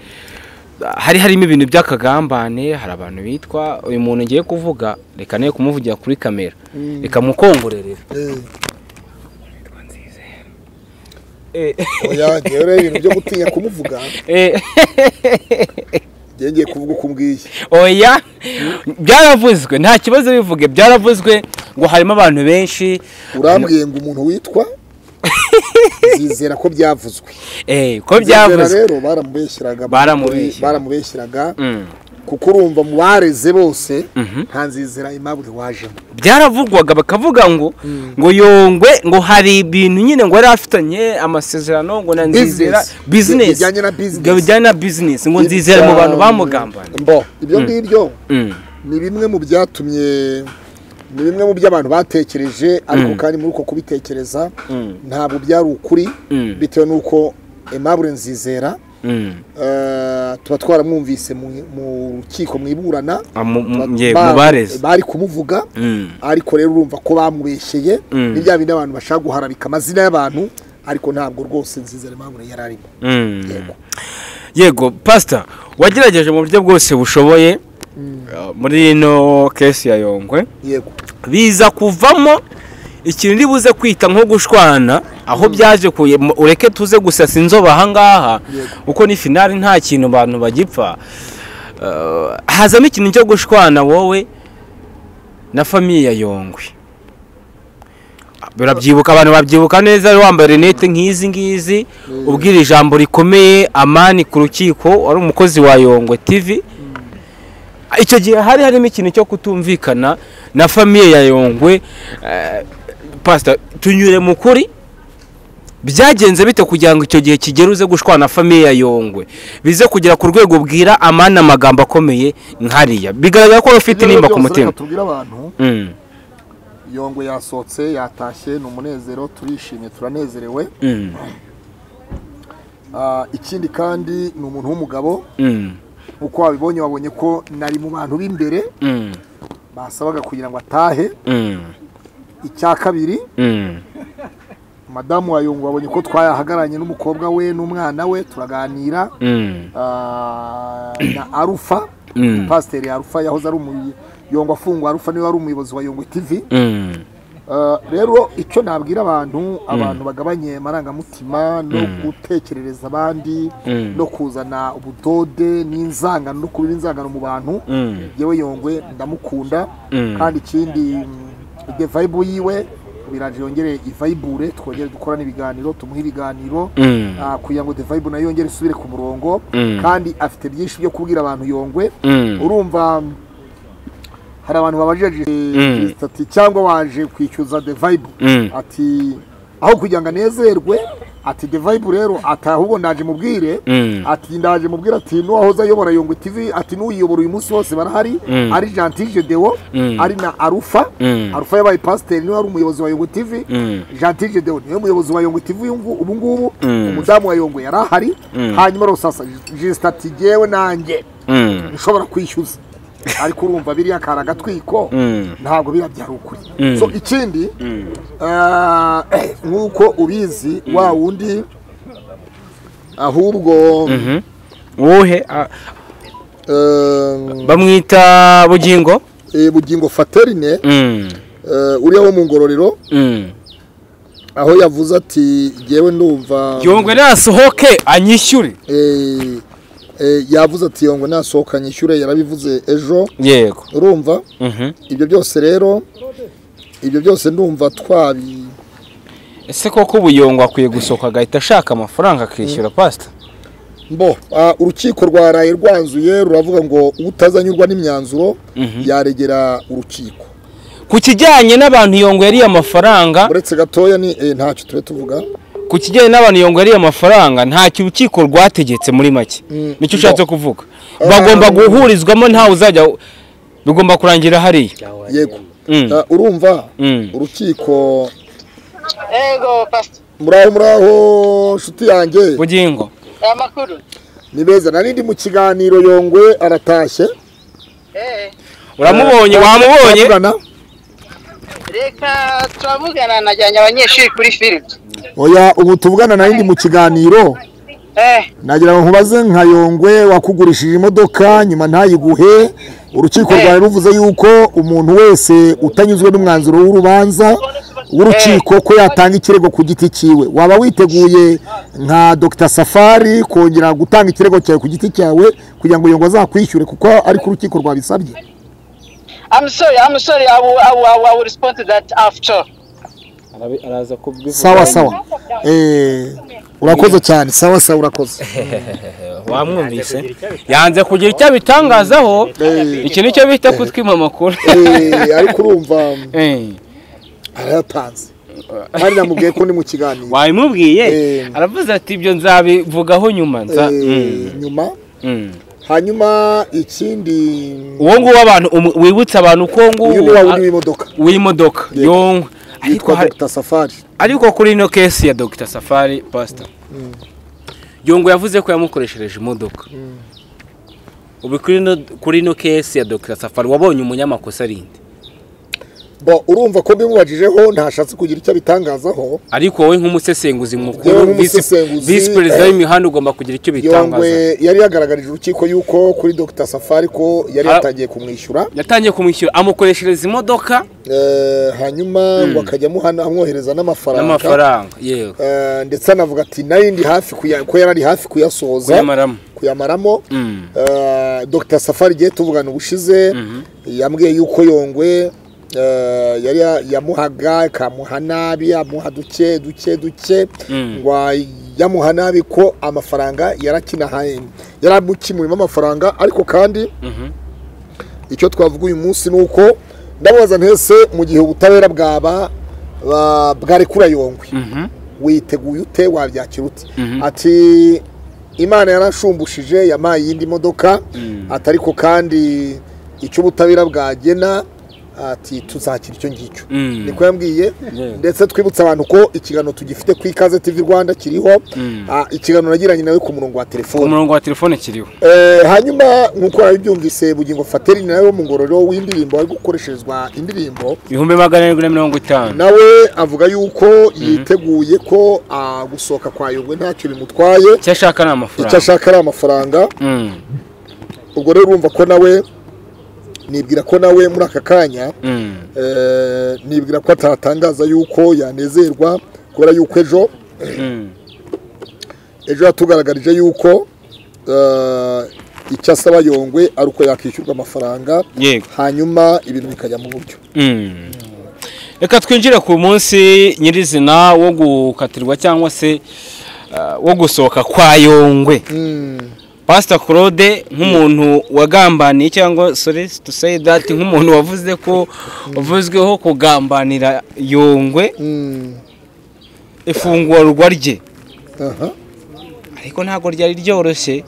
S3: hari harimo ibintu by'akagambane hari abantu bitwa uyu muntu ngiye kuvuga reka nawe kumuvugira kuri kamera. Reka mukongorerera
S2: eh,
S3: Eh,
S2: rero ibintu byo gutinya kumuvuga.
S3: Eh,
S2: ngiye kuvuga uko umbwiye.
S3: Oya byaravuzwe nta kibazo bivuge byaravuzwe ngo harimo abantu benshi.
S2: Urambwiye ngo umuntu witwa? Zizera ko byavuzwe
S3: eh, ko byavuzwe
S2: rero baramubeshyeraga
S3: Mm.
S2: kuko urumva mu bareze bose
S3: Mhm.
S2: nta nzizera imabure wajemo
S3: byaravugwaga bakavuga ngo ngo yongwe ngo hari ibintu nyine ngo yari afitanye amasezerano ngo na nzizera
S2: Business.
S3: bizinesi
S2: Bijyanye na business.
S3: bijyanye na bizinesi ngo nzizera mu bantu bamugambanye
S2: mbo ibyo ngibyo
S3: Mm.
S2: ni bimwe mu byatumye ni bimwe mu byo abantu batekereje ariko kandi muri uko kubitekereza
S3: Mm.
S2: ntabwo byari ukuri
S3: Mm.
S2: bitewe n'uko Aimable Nzizera
S3: Mm.
S2: eh, tuba twaramwumvise mu rukiko mu iburana
S3: Ah, mu- bareze
S2: bari kumuvuga
S3: Mm.
S2: ariko rero urumva ko bamubeshyeye
S3: Mm.
S2: ni bya bindi abantu bashaka guharabika amazina y'abantu ariko ntabwo rwose Nzizera Aimable yari arimo
S3: Mm.
S2: Yego.
S3: pasita wagerageje mu buryo bwose bushoboye muri ino kesi ya yongwe
S2: yego.
S3: biza kuvamo ikintu uri buze kwita nko gushwana aho byaje kuye mu- ureke tuze gusasa inzobe ahangaha kuko ni finali nta kintu abantu bagipfa. Uh, hazamo ikintu cyo gushwana wowe na famiye ya yongwe. Birabyibuka abantu babyibuka neza wambaye rinete nk'izi ngizi ubwira ijambo rikomeye amani ku rukiko wari umukozi wa yongwe tv icyo gihe hari harimo ikintu cyo kutumvikana na famiye ya yongwe. Eh, pastor tunyure mu kuri. Byagenze bite kugira ngo icyo gihe kigere uze gushwana na famiye ya yongwe? Bize kugera ku rwego bwira amani amagambo akomeye nkariya bigaragara ko wari ufite intimba ku mutima.
S2: tubwire abantu.
S3: Mm,
S2: yongwe yasohotse yatashye ni umunezero turishimye turanezerewe.
S3: Mm,
S2: Ah, ikindi kandi ni umuntu w'umugabo.
S3: Mm,
S2: nk'uko wabibonye wabonye ko nari mu bantu b'imbere.
S3: Mm,
S2: basabaga kugira ngo atahe.
S3: Mm,
S2: icya kabiri
S3: mm,
S2: madamu wa wabonye ko twayahagararanye n'umukobwa we n'umwana we turaganira. Ah, na arufa. Pasiteri arufa yahoze ari yongwe afungwa arufa ni we wari umuyobozi wa
S3: mm,
S2: Uh, rero icyo nabwira abantu abantu bagabanye amarangamutima no gutekerereza abandi
S3: Mm.
S2: no kuzana ubudode n'inzangano no kubiba inzangano mu bantu.
S3: Mm,
S2: yewe yongwe ndamukunda.
S3: Mm.
S2: kandi ikindi mm, the vibe yiwe biraje yongere ivayibure twongere dukorane ibiganiro tumuhe ibiganiro.
S3: Mm,
S2: ah, kugira ngo vibe na yo yongere isubire ku murongo.
S3: Mm.
S2: kandi afite byinshi byo kubwira abantu yongwe.
S3: Mm,
S2: urumva hari abantu babajije
S3: Mm.
S2: ati cyangwa waje kwishyuza the vibe?
S3: Mm.
S2: ati aho kugira ngo anezerwe. Ati the vibe rero ati ahubwo ndaje mubwire.
S3: Mm.
S2: ati ndaje mubwire ati n'uwahoze ayobora yongwe tv ati n'uyiyobora uyu munsi wose barahari. Ari gentile deo
S3: Mm.
S2: ari na arufa. Arufa yabaye pasiteri ni we wari umuyobozi wa yongwe tv
S3: Mm.
S2: gentile deo ni we muyobozi wa yongwe tv uyu ngu- ubu ngubu. Umudamu wa yongwe yari ahari hanyuma rero sasa jisita ati jyewe nanjye. Nshobora kwishyuza. Ariko urumva biriya kari agatwiko
S3: Mm.
S2: ntabwo biriya byari ukuri
S3: Mm.
S2: so ikindi
S3: Mm.
S2: ah, nk'uko ubizi wa wundi ahubwo
S3: mhm. wowe
S2: eh,
S3: bamwita bugingo
S2: eh, bugingo faterine eh, uriya wo mu ngororero aho yavuze ati jyewe ndumva
S3: yongwe nasohoke anyishyure
S2: eh, eh, yavuze ati yongwe nasohoka nyishyure yarabivuze ejo.
S3: Yego.
S2: Urumva?
S3: Mhm.
S2: ibyo byose rero ibyo byose ndumva twabi.
S3: Ese koko ubuyongo akwiye gusohoka agahita ashaka amafaranga akishyura pasita
S2: Bo, ah, urukiko rwaraye rwanzuye ruravuga ngo utazanyurwa n'imyanzuro yaregera urukiko.
S3: Ku kijyanye n'abantu yongo yariye amafaranga
S2: uretse gatoya ni eh, ntacyo tube tuvuga.
S3: Ku kijyanye n'abantu yongo yariye amafaranga ntacyo urukiko rwategetse muri make.
S2: Mm,
S3: ni cyo
S2: ushatse
S3: kuvuga. Bagomba guhurizwamo ntawe uzajya bigomba kurangira hariya.
S2: Yego.
S3: Mm.
S2: Ah, urumva
S3: Mm.
S2: urukiko muraho muraho nshuti yanjye.
S3: Bugingo.
S4: Amakuru.
S2: ni beza. Nari ndi mu kiganiro yongwe aratashye.
S4: Eh,
S3: uramubonye wamubonye?
S4: Reka turavugana najyanye abanyeshuri kuri film.
S2: oya ubu tuvugana nari ndi mu kiganiro.
S4: Eh,
S2: nagira ngo nkubaze nka yongwe wakugurishije imodoka nyuma ntayiguhe. Urukiko
S4: Eh.
S2: rwari ruvuze yuko umuntu wese utanyuzwe n'umwanzuro w'urubanza w'urukiko ko yatanga ikirego ku giti cyiwe. Waba witeguye nka dr. Safari kongera gutanga ikirego cyawe ku giti cyawe kugira ngo yongwe azakwishyure kuko ariko urukiko rwabisabye?
S4: I'm sorry, I'm sorry. I will, I will, I will, I will respond to that after.
S3: araza
S2: sawa sawa. Eh, urakoze cyane. Sawa sawa urakoze.
S3: Wamwumvise? Yanze kugira icyo abitangazaho.
S2: Eh.
S3: iki ni cyo bita kutwima amakuru.
S2: Eh, ariko urumva.
S3: Eh.
S2: arayatanze. Kandi namubwiye ko ndi mu kiganiro.
S3: Wabimubwiye? Aravuze ati ibyo nzabivugaho nyuma. Nza
S2: Eh,
S3: Mm.
S2: nyuma?
S3: Mm.
S2: Hanyuma ikindi
S3: uwo nguwo abantu wibutsa abantu ko nguwo
S2: w'imodoka.
S3: ariko
S2: yitwa dr. Safari.
S3: ariko kuri ino kesi ya Dr. Safari Pastor. Yongo yavuze ko yamukoreshereje imodoka. Ubu kuri ino kesi ya Dr. Safari wabonye umunyamakosa arinde
S2: urumva ko mbimubajijeho ntashatse kugira icyo abitangazaho.
S3: Ariko wowe nk'umusesenguzi mukuru visi perezida w'imihanda ugomba kugira icyo bitangaza
S2: yari yagaragarije urukiko yuko kuri dr. Safari ko yari
S3: Ah.
S2: yatangiye kumwishyura.
S3: Yatangiye kumwishyura. Amukoreshereza imodoka.
S2: Eh, hanyuma ngo akajya amuhana amwohereza n'amafaranga.
S3: N'amafaranga yewe
S2: Eh, ndetse anavuga ati nari ndi hafi ko yari ari hafi kuyasohoza
S3: kuyamaramo.
S2: Kuyamaramo.
S3: Mm.
S2: Eh, dr. Safari igihe tuvugana ubushize yambwiye yuko yongwe eh, yari ya- yamuhaga ikamuha nabi amuha duke duke duke. Ngo yamuha nabi ko amafaranga yarakinahaye yaramukimurimo amafaranga ariko kandi icyo twavuga uyu munsi ni uko ndamubaza ntese mu gihe ubutabera bwaba ba- bwarekura yongwe witeguye ute? Wabyakira ute? Ati imana yarashumbushije yampaye iyindi modoka. Ati ariko kandi icyo ubutabera bwagena ati tuzakira icyo ngicyo.
S3: Mm.
S2: niko yambwiye ndetse twibutsa abantu ko ikiganiro tugifite ku ikaze tv rwanda kiriho Ah, ikiganiro nagiranye nawe ku murongo wa
S3: ku
S2: telefone
S3: murongo wa telefone kiriho.
S2: Eh, hanyuma nk'uko wabibyumvise bugingo fateri nawe mu ngororero w'indirimbo ari gukoresherezwa indirimbo.
S3: Ibihumbi magana arindwi na mirongo itanu.
S2: Nawe avuga yuko yiteguye ko ah, gusohoka kwa yungwe ntacyo bimutwaye.
S3: Icyo ashaka ni amafaranga. Mm,
S2: ubwo rero urumva ko nawe nibwira ko nawe muri aka kanya
S3: mm,
S2: eh, nibwira ko atatangaza yuko yanezerwa kubera yuko ejo
S3: mm.
S2: ejo yatugaragarije yuko eh, icyo asaba yongwe ari uko yakishyurwa amafaranga hanyuma ibintu bikajya mu buryo.
S3: Mm. reka twinjire ku munsi nyirizina wo gukatirwa cyangwa se uh, wo gusohoka kwa yongwe. Pasita claude nk'umuntu wagambaniye cyangwa to say that nk'umuntu wavuze ko wavuzweho kugambanira yongwe
S2: Mm.
S3: ifungurwa rye
S2: aha
S3: ariko ntabwo ryari ryoroshye.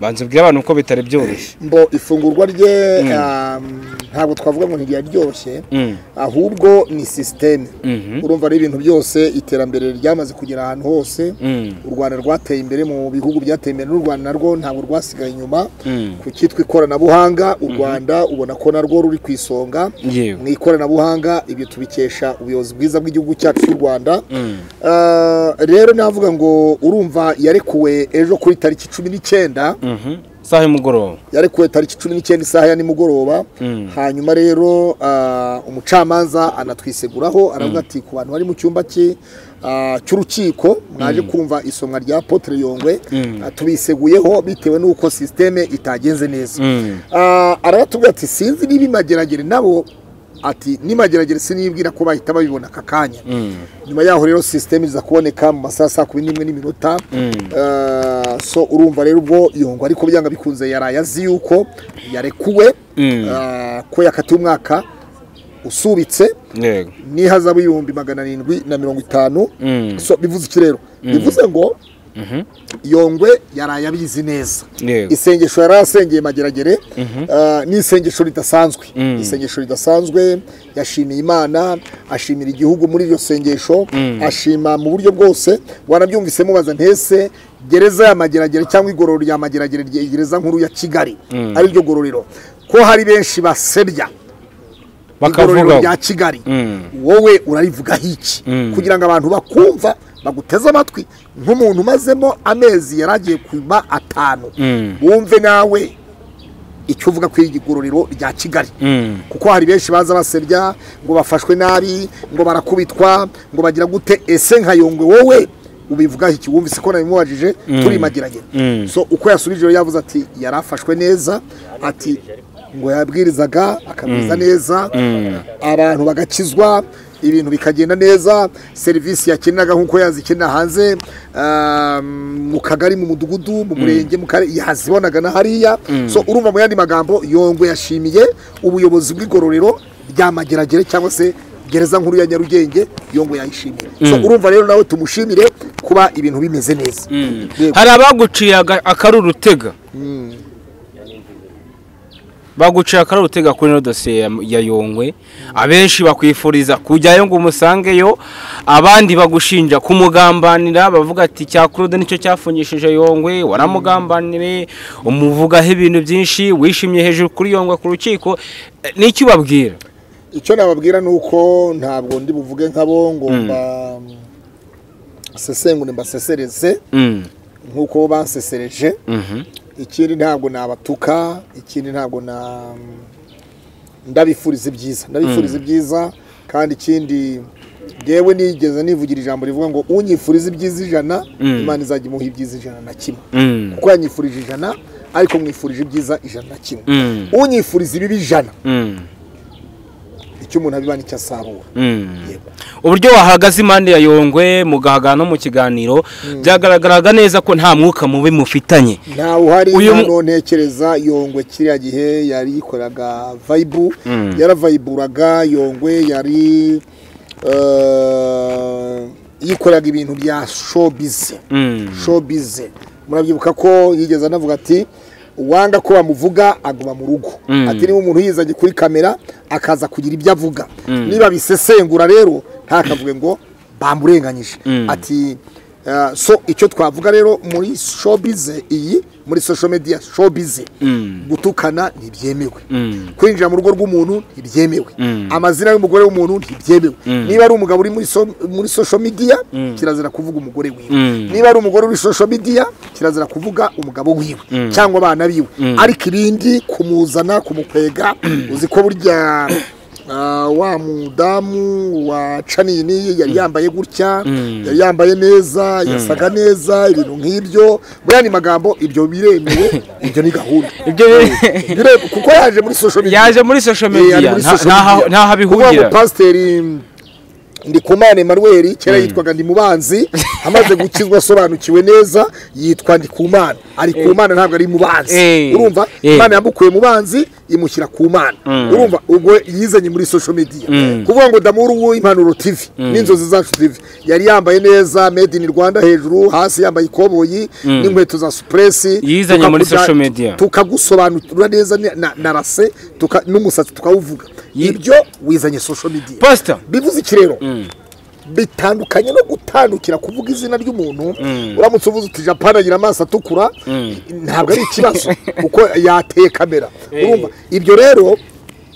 S3: Banza ubwire abantu ko bitari byoroshye.
S2: Mbo ifungurwa rye um, ntabwo twavuga ngo ntiryari ryoroshye
S3: Mm.
S2: ahubwo ni sisiteme
S3: Mhm.
S2: urumva ari ibintu byose iterambere ryamaze kugera ahantu hose
S3: Mm.
S2: u rwanda rwateye imbere mu bihugu byateye imbere n'u rwanda narwo ntabwo rwasigaye inyuma
S3: Mm.
S2: ku cyitwa ikoranabuhanga u rwanda ubona ko narwo ruri ku isonga mu ikoranabuhanga ibyo tubikesha ubuyobozi bwiza bw'igihugu cyacu cy'u rwanda. Ah, rero navuga ngo urumva yarekuwe ejo kuri tariki cumi n'icyenda
S3: Mhm. saha y'umugoroba
S2: yarekuwe tariki cumi n'icyenda isaha ya nimugoroba
S3: Mm.
S2: hanyuma rero ah, umucamanza anatwiseguraho aravuga ati ku bantu bari mu cyumba cye ah, cy'urukiko mwaje kumva isomwa rya potere yongwe
S3: Mm.
S2: ah, tubiseguyeho bitewe n'uko sisiteme itagenze neza
S3: Mm.
S2: Arabatubwira ati sinzi niba imageragere nabo ati nimageragere sinibwira ko bahita babibona aka kanya.
S3: Mm.
S2: nyuma yaho rero sisiteme iza kuboneka mu masaha saa kumi n'imwe n'iminota
S3: Mm.
S2: Ah, so urumva rero ubwo yongwa ariko byanga bikunze yaraye azi yuko yarekuwe
S3: Mm.
S2: ah, ko yakatiwe umwaka usubitse. N'ihazabu y'ibihumbi magana arindwi na mirongo itanu. So bivuze iki rero? Bivuze ngo
S3: Mhm.
S2: yongwe yaraye abizi neza. Isengesho yari asengeye mageragere ah, ni isengesho ridasanzwe.
S3: Mm.
S2: isengesho ridasanzwe yashimiye imana ashimira igihugu muri iryo sengesho ashima mu buryo bwose. Wanabyumvise mubaza ntese gereza ya mageragere cyangwa igororo rya mageragere rya gereza nkuru ya kigali ari ryo gororero? Ko hari benshi basebya igororero rya kigali
S3: Mm.
S2: wowe urarivugaho iki
S3: Mm.
S2: kugira ngo abantu bakumva baguteze amatwi nk'umuntu umazemo amezi yari agiye kuba atanu.
S3: Mm.
S2: wumve nawe icyo uvuga kuri iri gororero rya kigali.
S3: Mm.
S2: kuko hari benshi baza basebya ngo bafashwe nabi ngo barakubitwa ngo bagira gute ese nka yongwe wowe ubivugaho iki? Wumvise ko nabimubajije?
S3: Mm.
S2: so uko yasubije yavuze ati yari afashwe neza. Ati ngo yabwirizaga akabwiriza neza abantu bagakizwa ibintu bikagenda neza serivisi yakeneraga nk'uko yazikenera hanze um, mu kagari mu mudugudu mu murenge mu karere yazibonaga na hariya. So urumva mu yandi magambo yongwe yashimiye ubuyobozi bw'igororero rya mageragere cyangwa se gereza nkuru ya nyarugenge yongwe yayishimiye. So urumva rero nawe tumushimire kuba ibintu bimeze neza.
S3: Hari abaguciye akaruru utega baguciye akaruru utega kuri ino dosiye ya- yongwe. Abenshi bakwifuriza kujyayo ngo umusangeyo abandi bagushinja kumugambanira bavuga ati cya kurude ni cyo cyafungishije yongwe waramugambanire umuvugaho ibintu byinshi wishimye hejuru kuri yongwe ku rukiko. Eh, n'icyo ubabwira?
S2: Icyo nababwira ni uko ntabwo ndi buvuge nk'abo ngo mba sesengure mbasesereze
S3: Mm,
S2: nk'uko bansesereje.
S3: Mhm,
S2: ikindi ntabwo nabatuka ikindi ntabwo na ndabifuriza ibyiza. Ndabifuriza ibyiza kandi ikindi ngewe nigeze nivugira ijambo rivuga ngo unyifuriza ibyiza ijana
S3: Mm.
S2: imana izajya imuha ibyiza ijana na kimwe.
S3: Mm,
S2: kuko yanyifurije ijana ariko mwifurije ibyiza ijana na kimwe.
S3: Mm,
S2: unyifuriza ibibi ijana.
S3: Mm,
S2: icyo umuntu abiba ni cyo asarura. Yego.
S3: uburyo wahagaze impande ya yongwe mugahagana no mu kiganiro byagaragaraga neza ko nta mwuka mubi mufitanye.
S2: Ntawe uhari hano ntekereza yongwe kiriya gihe yari yikoraga vayibu yaravayiburaga yongwe yari eh, yikoraga ibintu bya showbiz.
S3: Mm.
S2: showbiz. Murabyibuka ko yigeze anavuga ati uwanga ko bamuvuga aguma mu rugo. Ati niba umuntu yizanye kuri kamera akaza kugira ibyo avuga. Niba bisesengura rero ntakavuge ngo bamurenganyije. Ati eh, so icyo twavuga rero muri showbiz iyi muri social media showbiz gutukana ntibyemewe. Kwinjira mu rugo rw'umuntu ntibyemewe. Amazina y'umugore w'umuntu ntibyemewe. Niba ari umugabo uri muri so- muri social media kirazira kuvuga umugore wiwe. Niba ari umugore uri social media kirazira kuvuga umugabo wiwe cyangwa abana biwe. Ariko ibindi kumuzana kumukwega uzi ko burya wa mudamu wa canini yari yambaye gutya yari yambaye neza yasaga neza ibintu nk'ibyo. Muri andi magambo ibyo biremewe ibyo ni gahunda. Kuko yaje muri social media.
S3: Yaje muri social media. ntaho abihugira.
S2: Pasiteri ndikumana emanuweli kera yitwaga ndimubanzi amaze gukizwa asobanukiwe neza yitwa ndikumana. Ari ku mana ntabwo ari mubanzi
S3: Eh.
S2: urumva?
S3: Eh.
S2: imana yamukuye mu banzi imushyira ku mana. Urumva? Ubwo yizanye muri social media. Kuvuga ngo damuru w'impanuro tv n'inzozi zacu tv yari yambaye neza made in rwanda hejuru hasi yambaye ikoboyi n'inkweto za supresi
S3: Yizanye muri social media.
S2: tukagusobanurira neza na, rase n'umusatsi tukawuvuga. Ibyo wizanye social media. Bivuze iki rero? Bitandukanye no gutandukira kuvuga izina ry'umuntu. Uramutse uvuze uti japani agira amaso atukura. Ntabwo ari ikibazo kuko yateye kamera. Urumva? Ibyo rero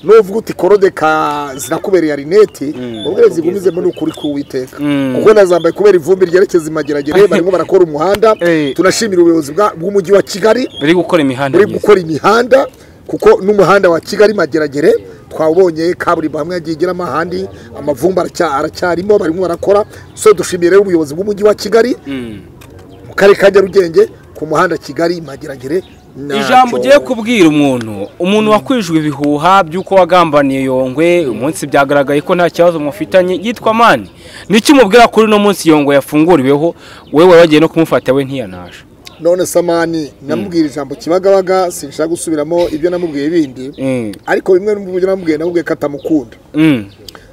S2: nuvuga uti korodeka zirakubereye rineti ubwo zigumizemo ni ukuri k'uwiteka kuko nazambaye kubera ivumbi ryerekeza imageragere barimo barakora umuhanda. Tunashimira ubuyobozi bw'umujyi wa kigali.
S3: Bari gukora imihanda
S2: buri gukora imihanda. Kuko n'umuhanda wa kigali mageragere twawubonye kaburimbo hamwe yagiye igeramo ahandi amavumbi aracya- aracyarimo barimo barakora. So dushimiye rero ubuyobozi bw'umujyi wa kigali mu karere ka nyarugenge ku muhanda kigali mageragere
S3: ijambo ugiye kubwira umuntu umuntu wakwijwe ibihuha by'uko wagambaniye yongwe umunsi byagaragaye ko nta kibazo mufitanye yitwa mani ni cyo umubwira kuri uno munsi yongwe yafunguriweho? Wowe wagiye no kumufata we ntiyanaje.
S2: None samani namubwira ijambo kibagabaga sinshaka gusubiramo ibyo namubwiye bindi.
S3: Mm.
S2: ariko bimwe mu byo namubwiye namubwiye ko atamukunda.
S3: Mm.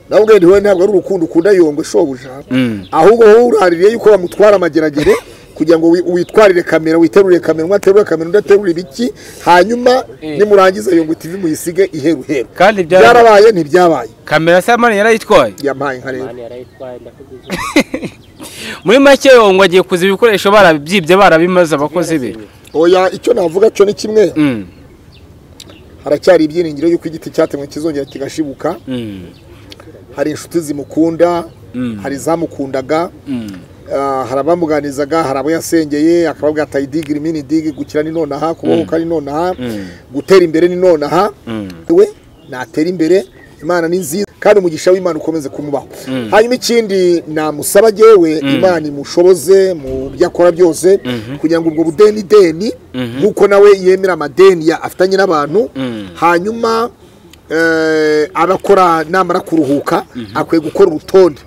S2: namubwiye nti wowe ntabwo ari urukundo ukunda yongwe shobuja
S3: Mm.
S2: ahubwo wowe uraririye yuko bamutwara amageragere kugira ngo wi- witwarire kamera witerurire kamera. Umwe aterure kamera undi aterure ibiki hanyuma nimurangiza yongwe tv muyisige iheru heru
S3: kandi byara-
S2: byarabaye ntibyabaye.
S3: Kamera se mani yarayitwaye
S2: yampaye nka rero
S3: muri make yongwe agiye kuza ibikoresho barabyibye barabimaze abakozi be.
S2: Oya icyo navuga cyo ni kimwe.
S3: Mm.
S2: haracyari ibyiringiro yuko igiti cyatemwe kizongera kigashibuka.
S3: Mm.
S2: hari inshuti zimukunda hari izamukundaga Ah, hari abamuganizaga hari abo yasengeye akababwira ati ayidigiri mini digi gukira ni nonaha kubohoka ni nonaha gutera imbere ni nonaha. We natera imbere imana ni nziza kandi umugisha w'imana ukomeze kumubaho. Hanyuma ikindi namusaba jyewe imana imushoboze mu byo akora byose kugira ngo ubwo budeni deni nk'uko nawe yemera amadeni ya- afitanye n'abantu hanyuma eh, abakora namara kuruhuka akwiye gukora urutonde.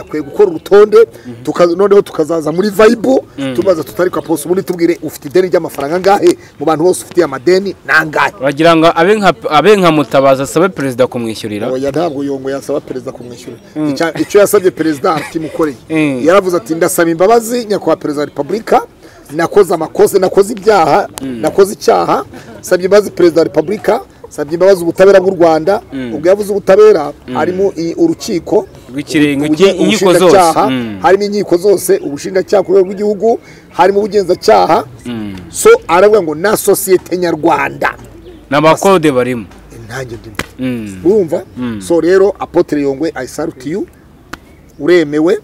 S2: Akwiye gukora urutonde tuka- noneho tukazaza muri vayibu tumaze tutari kwa posi ubundi tubwire ufite ideni ry'amafaranga angahe? Mu bantu bose ufitiye amadeni ni angahe?
S3: Wagira ngo abe nka mutabazi asabe perezida kumwishyurira?
S2: Oya ntabwo yongo yasaba perezida kumwishyura Icya- icyo yasabye perezida atimukoreye
S3: Mm.
S2: yaravuze ati ndasaba imbabazi nyakubahwa perezida wa repubulika nakoze amakosa nakoze ibyaha nakoze icyaha nsabye imbabazi perezida wa repubulika nsabye imbabazi ubutabera bw'u rwanda ubwo yavuze ubutabera harimo i- urukiko
S3: inkiko zose. Mm.
S2: harimo inkiko zose ubushinjacyaha ku rwego rw'igihugu harimo ubugenzacyaha. So aravuga ngo na sosiyete nyarwanda.
S3: N'abakode barimo.
S2: Nanjye ndimo
S3: Mm.
S2: urumva? So rero apotre yongwe you. Uremewe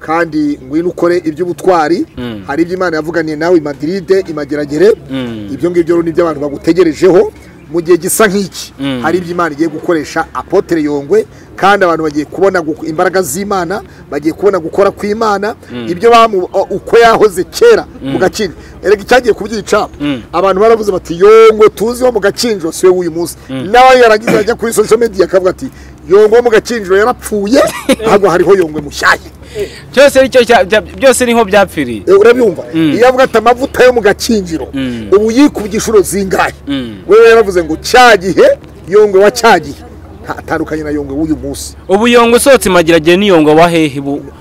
S2: kandi ngwino ukore iby'ubutwari. Hari ibyo imana yavuganiye nawe i madiride i mageragere. Ibyo ngibyo rero ni byo abantu bagutegerejeho. Mu gihe gisa nk'iki.
S3: Mm.
S2: hari ibyo imana igiye gukoresha apotere yongwe kandi abantu bagiye kubona imbaraga z'imana bagiye kubona gukora kw'imana ibyo bamu o- uko yahoze kera mu gakinjiro. Erega icyagiye kubyica
S3: Mm.
S2: abantu baravuze bati yongwe tuzi wo mu gakinjiro siwe w'uyu munsi. Nawe yarangiza ajya kuri social media akavuga ati yongwe wo mu gakinjiro yarapfuye ahubwo hariho yongwe mushyashya.
S3: Bya- byose ni ho byapfiriye.
S2: Eh, urabyumva? Iyo avuga ati amavuta yo mu gakinjiro
S3: Mm.
S2: ubu yikubye inshuro zingahe?
S3: Mm.
S2: wewe yaravuze ngo cya gihe yongwe wa cya gihe. Atandukanye na yongwe w'uyu munsi.
S3: Ubu yongo usohotse magiragihe n'iyongo wa hehe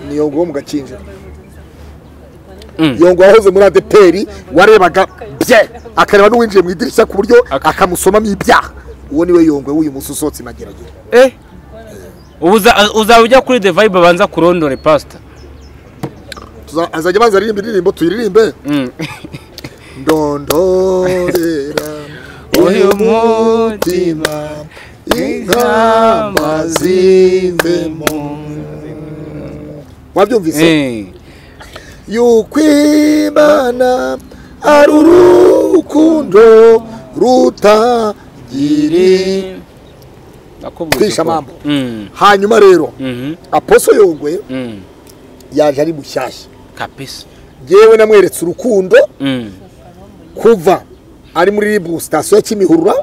S2: ni yongwe wo mu gakinjiro.
S3: Mm.
S2: yongwe wahoze muri adeperi warebaga bye. Akareba n'uwinjiye mu idirishya ku buryo
S3: Aka-
S2: akamusomamo ibyaha. Uwo ni we yongwe w'uyu munsi usohotse mageragere
S3: eh? Uzaba ujya kuri the vibe banza kurondore pastor.
S2: Tuza- azajya abanza aririmba indirimbo tuyiririmbe.
S3: Mm.
S2: ndondorera
S3: uyu mutima
S2: inkama zivemo wabyumvise?
S3: Eh.
S2: yuko imana ari urukundo rutagira
S3: Ko-
S2: mambo.
S3: Mm.
S2: hanyuma rero
S3: Mhm.
S2: aposo yongwe
S3: Mm.
S2: yaje ari mushyashya.
S3: Kabisa.
S2: Yewe namweretse urukundo
S3: Mm.
S2: kuva ari muri ribu sitasiyo ya kimihurura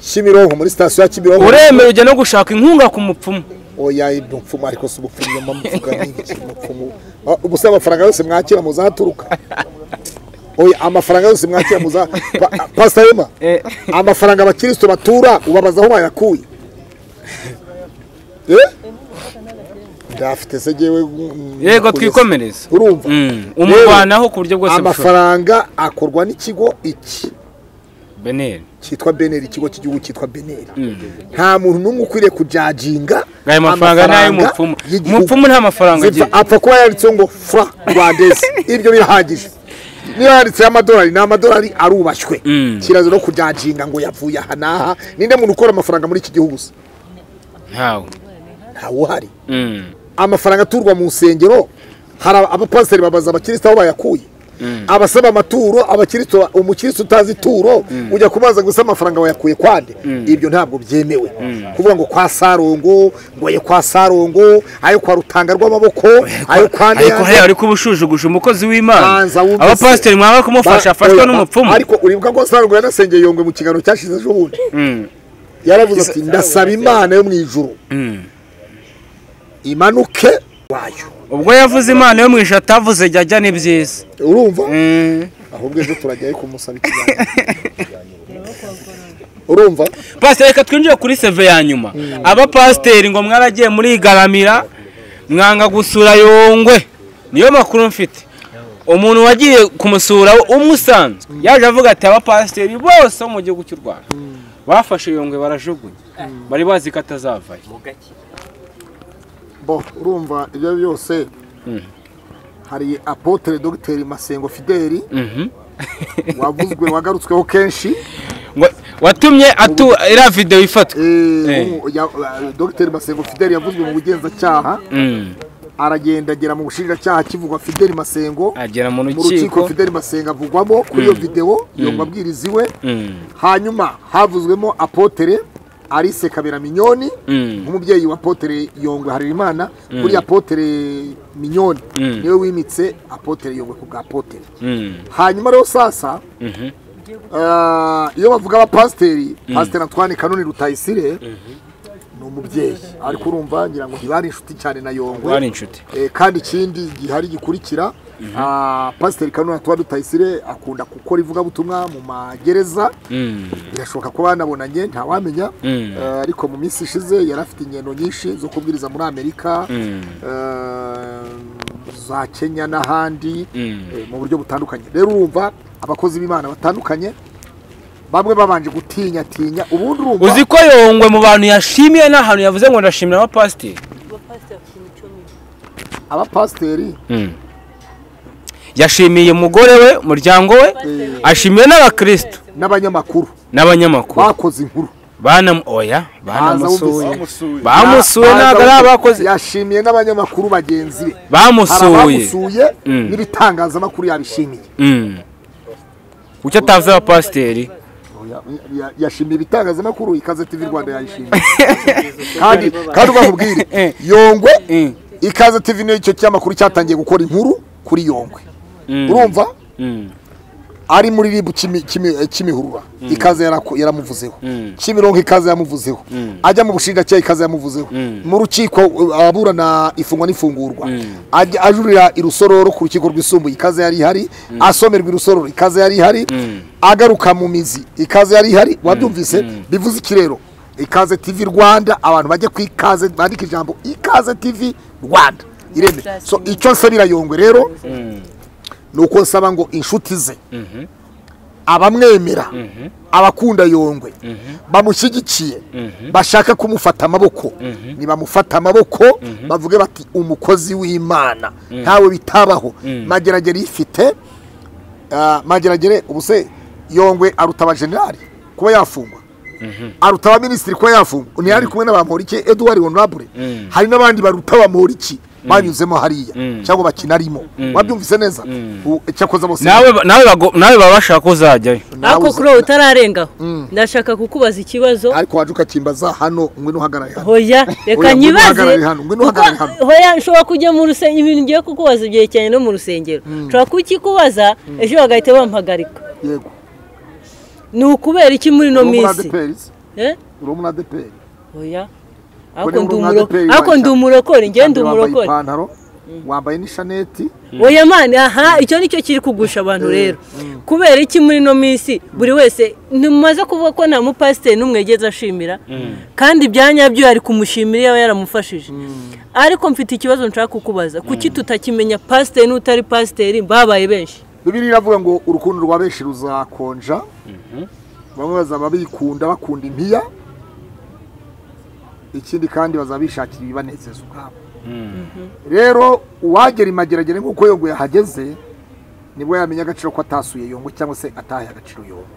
S2: kimironko muri sitasiyo ya kimironko
S3: uremera ujya no gushaka inkunga ku mupfumu.
S2: Oya umupfumu ariko si umupfumu nyuma muvuga n'iki umupfumu Ah, ubusa amafaranga yose mwakira muzaturuka amafaranga yose mwakira muza Pa- pastor Emma
S3: Eh.
S2: amafaranga abakristo batura ubabaza aho bayakuye. Eh? Ndafite se mm,
S3: yego twikomereze.
S2: urumva?
S3: Mm. Umurwanaho ku buryo bwose
S2: amafaranga akorwa n'ikigo iki?
S3: Beneri
S2: cyitwa beneri ikigo cy'igihugu cyitwa beneri nta muntu n'umwe ukwiriye kujajinga
S3: ayo mafaranga ni ay'umupfumu. umupfumu nta mafaranga agira.
S2: apfa kuba yanditseho ngo fra rwandese. Ibyo birahagije. Niba yanditseho amadolari ni amadolari arubashywe.
S3: Mm.
S2: kirazira no kujajinga ngo yavuye aha n'aha. Ninde muntu ukora amafaranga muri iki gihugu se
S3: ntawe
S2: ntawe uhari.
S3: Mm.
S2: amafaranga aturwa mu nsengero hari aba- abapasiteri babaza abakirisitu aho bayakuye. Abasaba amaturo abakirisitu umukirisitu utazi ituro ujya kubaza gusa amafaranga wayakuye kwande? Ibyo ntabwo byemewe. Kuvuga ngo kwa sarongo ngo ayo kwa sarongo ayo kwa rutanga rw'amaboko ayo kwa
S3: ariko hariya ariko ubushujuguje umukozi w'imana. Abapasiteri mwaba kumufasha afashwe n'umupfumu.
S2: ariko uribuka ko sarongo yanasengeye yongwe mu kiganiro cyashize ejo bundi.
S3: Mm.
S2: yaravuze ati ndasaba imana yo mu ijuru
S3: Mm.
S2: imanuke wayo.
S3: Ubwo yavuze imana yo mu ijoro atavuze jya ajya ni byiza.
S2: Urumva?
S3: Mm.
S2: ahubwo ejo turajyayo kumusaba ikiganiro urumva?
S3: Pasiteri reka twinjire kuri seve ya nyuma. Abapasiteri ngo mwaragiye murigaramira mwanga gusura yongwe. Niyo makuru mfite. Umuntu wagiye kumusura umusanzwe yaje avuga ati abapasiteri bose bo mu gihugu cy'u rwanda bafashe yongwe barajugunya. Bari bazi ko atazavayo.
S2: Bo urumva ibyo byose hari apotere dogiteri masengo fideli
S3: Mhm.
S2: wavuzwe wagarutsweho kenshi.
S3: Watumye atu iriya videwo ifatwa.
S2: Eh,
S3: Eh.
S2: eh, dogiteri masengo fideli yavuzwe mu bugenzacyaha.
S3: Mm.
S2: aragenda agera mu bushinjacyaha kivugwa fideli masengo.
S3: Agera mu
S2: rukiko fideli masengo avugwamo kuri iyo videwo iyo mabwiriza iwe.
S3: Mm.
S2: hanyuma havuzwemo apotere arise kabera minyoni
S3: Mm.
S2: nk'umubyeyi wa apotere yongwe harerimana kuri apotere minyoni
S3: Mm.
S2: ni we wimitse apotere yongwe ku bwa apotere
S3: Mm.
S2: hanyuma rero sasa
S3: Mhm.
S2: ah, iyo bavuga abapasiteri pasiteri antoine kanoni rutayisire ni umubyeyi ariko urumva ngira ngo ntibari inshuti cyane na yongwe Eh, kandi ikindi gihari gikurikira pasiteri kanoni antoine rutayisire akunda gukora ivugabutumwa mu magereza.
S3: Mm.
S2: birashoboka ko banabonanye ntawamenya.
S3: Mm.
S2: Eh, ariko mu minsi ishize yari afite ingendo nyinshi zo kubwiriza muri amerika
S3: Mm.
S2: eh, za kenya n'ahandi eh, mu buryo butandukanye. Rero urumva abakozi b'imana batandukanye bamwe babanje gutinya tinya ubundi urumva
S3: uzi ko yongwe mu bantu yashimiye nta hantu yavuze ngo ndashimira abapasiteri?
S2: Abapasiteri
S3: yashimiye umugore we umuryango we ashimiye n'abakristo.
S2: N'abanyamakuru.
S3: N'abanyamakuru.
S2: Bakoze inkuru.
S3: Banam oya banamusuye
S2: Bamusuye.
S3: ntabwo ari abakozi
S2: yashimiye n'abanyamakuru bagenzi be.
S3: Bamusuye. Mm.
S2: n'ibitangazamakuru yabishimiye.
S3: Mm. kuki atavuze abapasiteri?
S2: Yashimiye ibitangazamakuru ikaze tv rwanda yayishimiye. Kandi kandi ubamubwire yongwe
S3: Mm.
S2: ikaze tv niyo icyo kinyamakuru cyatangiye gukora inkuru kuri yongwe. Urumva?
S3: Mm.
S2: ari muri ribu eh, kimihurura. Ikaze yarako- yaramuvuzeho.
S3: Mm.
S2: kimironko ikaze yamuvuzeho. Ajya mu bushinjacyaha ikaze yamuvuzeho. Mu rukiko uh, aburana ifungwa n'ifungurwa. Ajya ajurira irusororo ku rukiko rwisumbuye. Ikaze yari ihari. Asomerwa irusororo ikaze yari ihari. Agaruka mu mizi. Ikaze yari ihari. Wabyumvise? Bivuze iki rero? Ikaze tv rwanda. Abantu bajya ku ikaze bandika ijambo ikaze tv rwanda. Ireme. So icyo nsabira yongwe rero ni uko nsaba ngo inshuti ze. Abamwemera abakunda yongwe bamushyigikiye bashaka kumufata amaboko. Nibamufata amaboko bavuge bati umukozi w'imana. Ntawe bitabaho. Mageragere ifite ah, mageragere ubu se yongwe aruta abajenerali kuba yafungwa. Aruta abaminisitiri kuba yafungwa. Ntiyari kumwe n'abamporiki eduwari honorable. Hari n'abandi baruta abamporiki banyuzemo hariya. Cyangwa bakinarimo wabyumvise neza? U- cyakoze bose?
S3: Nawe baba bashaka ko uzajyayo.
S5: Ariko kuri uwo utararengaho ndashaka kukubaza ikibazo.
S2: Ariko waje ukakimbaza hano ngwino uhagarare hano.
S5: Hoya
S2: Oya,
S5: reka nyibaze. hoya nshobora kujya mu rusengero ibintu ngiye kukubaza byerekeranye no mu rusengero. Nshobora kukikubaza ejo bagahita bampagarika
S2: yego.
S5: Ni ukubera iki muri ino minsi? Eh?
S2: uri muri adeperi?
S5: Ariko ndi umurokore njye ndi
S2: wambaye
S5: umurokore
S2: wambaye n'ishaneti.
S5: Oya mani aha icyo ni cyo kiri kugusha abantu rero kubera iki muri ino minsi buri wese ntimumaze kuvuga ko nta mupasiteri n'umwe yigeze ashimira kandi ibya nyabyo yari kumushimira iyo yaramufashije. Ariko mfite ikibazo nshaka kukubaza. Kuki tutakimenya pasiteri n'utari pasiteri babaye benshi.
S2: Bibiri iravuga ngo urukundo rwa benshi ruzakonja bamwe bazaba bikunda bakunda impiya. Ikindi kandi bazaba bishakira ibibanezeza ubwabo. Rero uwagera imageragere nk'uko yongo yahageze ni bwo yamenya agaciro ko atasuye yongo cyangwa se atahaye agaciro yongo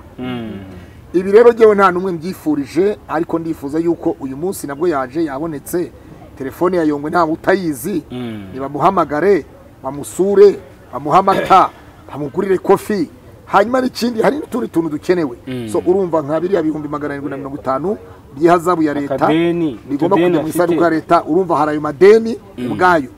S2: ibi rero ngewe nta n'umwe mbyifurije ariko ndifuza yuko uyu munsi nabwo yaje yabonetse telefone ya yongwe ntawe utayizi nibamuhamagare bamusure bamuhe amata bamugurire kofi. Hanyuma n'ikindi hari n'utundi tuntu dukenewe. So urumva nka biriya bihumbi magana arindwi na mirongo itanu by'ihazabu ya leta
S3: utudeni
S2: kujya mu isanduku ya leta urumva hari ayo madeni ubwayo.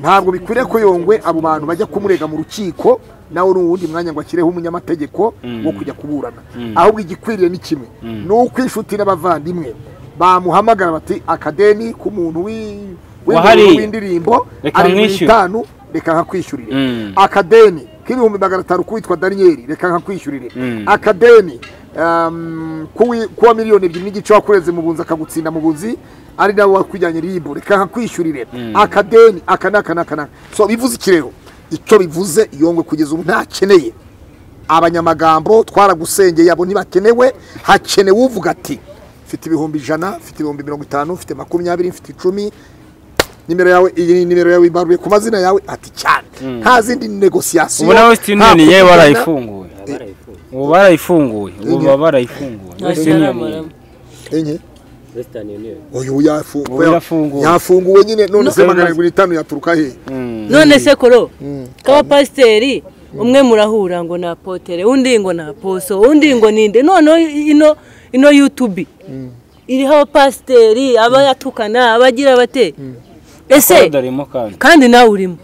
S2: Ntabwo bikwiriye ko yongwe abo bantu bajya kumurega mu rukiko nawe ni uwundi mwanya ngo ashyireho umunyamategeko wo kujya kuburana. Ahubwo igikwiriye ni kimwe. Ni uko inshuti n'abavandimwe. Bamuhamagara bati akadeni k'umuntu w'indirimbo ari
S3: nkwishyure."
S2: itanu reka nkakwishyurire
S3: Mm.
S2: akadeni. K'ibihumbi magana atanu k'uwitwa daniyeli reka nkakwishyurire akadeni um, k'uwa miliyoni ebyiri n'igice wakureze mu bunzi akagutsinda mu bunzi ari nawe wakwijyanye ribu reka nkakwishyurire akadeni aka n'aka n'aka n'aka. So bivuze iki rero? Icyo bivuze yongwe kugeza ubu ntakeneye. Abanyamagambo twaragusengeye abo ntibakenewe hakenewe uvuga ati mfite ibihumbi ijana mfite ibihumbi mirongo itanu mfite makumyabiri mfite icumi nimero yawe iyi ni nimero yawe ibaruye ku mazina yawe ati cyane nta zindi negosiyasiyo
S3: ubu nawe Union yewe barayifunguye ubu barayifunguye ubu baba barayifunguye Union.
S2: uyu yafunguwe nyine. None se
S3: No.
S2: magana arindwi n'itanu yaturuka he?
S5: None se koro. K'abapasiteri umwe murahura ngo ni apotere undi ngo ni aposo undi ngo ni inde noneho ino ino yutubi iriho abapasiteri abayatukana abagira bate? Ese
S3: kandi
S5: kandi. nawe urimo.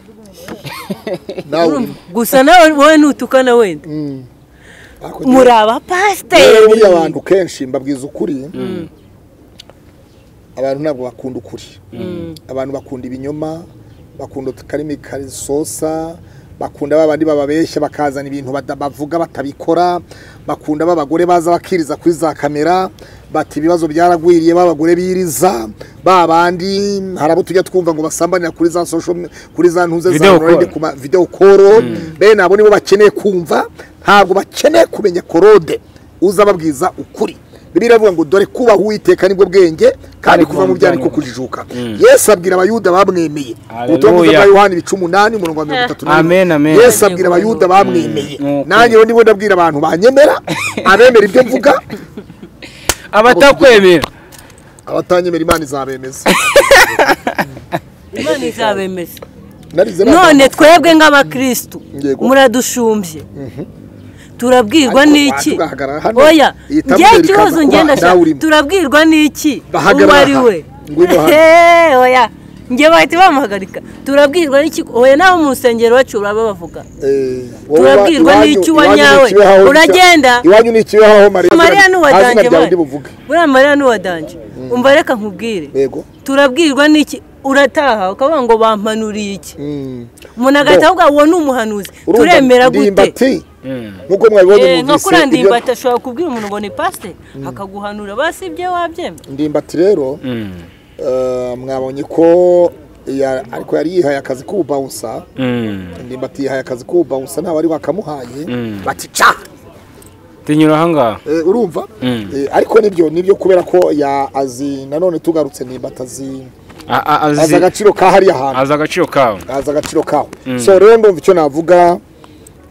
S5: Gusa nawe wowe ntutukana wenda.
S2: Ariko
S5: muri
S2: rero
S5: abapasiteri
S2: buriya abantu kenshi mbabwiza ukuri abantu ntabwo bakunda ukuri. Abantu bakunda ibinyoma bakunda akarimi karisosa bakunda ba bandi bababeshya bakazana ibintu bavuga batabikora. Bakunda b'abagore baza bakiriza kuri za kamera bati ibibazo byaragwiriye b'abagore biriza. Ba bandi hari abo tujya twumva ngo basambanira kuri za social kuri za ntuze za
S3: Video
S2: online ku video call. Bene abo nibo bakeneye kumva ntabwo bakeneye kumenya korode uza babwiza ukuri. Bibiliya iravuga ngo dore kubaha uwiteka ni bwo bwenge kandi kuva mu byaha niko kujijuka yesu abwira abayuda bamwemeye. Ubutumwa bwa yohani ibice umunani umurongo wa mirongo itatu
S3: amen.
S2: yesu abwira abayuda bamwemeye.
S3: Mm.
S2: nanjye rero ndimo ndabwira abantu banyemera abemera ibyo mvuga.
S3: Abatakwemera.
S2: Abatanyemera imana izabemeza.
S5: Imana izabemeza. None twebwe nk'abakirisitu muradushumbye turabwirwa n'iki? oya ngewe ikibazo ngenda
S2: urimo.
S5: turabwirwa n'iki? Uwo ari we. Oya ngewe bahita bamuhagarika. Turabwirwa n'iki? Oya nawe mu rusengero bacu uraba bavuga.
S2: Eh,
S5: turabwirwa n'iki uwa nyawe. Uragenda.
S2: iwanyu ni ikibeho mariya
S5: n'uwadanje mariya. n'uwadanje. Umva reka nkubwire. Turabwirwa n'iki? Urataha ukavuga ngo bampanuriye iki?
S2: Mm.
S5: umuntu agahita avuga uwo ni umuhanuzi turemera gute?
S2: ndimbati nk'uko mwabibonye
S5: Eh, nka
S2: mwumvise
S5: kuriya
S2: ibyo-
S5: ndimbati ashobora kubwira umuntu ngo ni pasite akaguhanura basi ibyo wabyemera
S2: ndimbati rero eh, mwabonye ko ya- ariko yari yihaye akazi k'ububawusa ndimbati yihaye akazi k'ububawusa ntawe ari wakamuhaye bati ca!
S3: Tinyura ahangaha
S2: Eh, urumva? Ariko ni byo ni byo kubera ko ya azi nanone tugarutse ndimbati azi azi agaciro ka hariya hantu
S3: azi agaciro kawe
S2: azi agaciro kawe so rero ndumva icyo navuga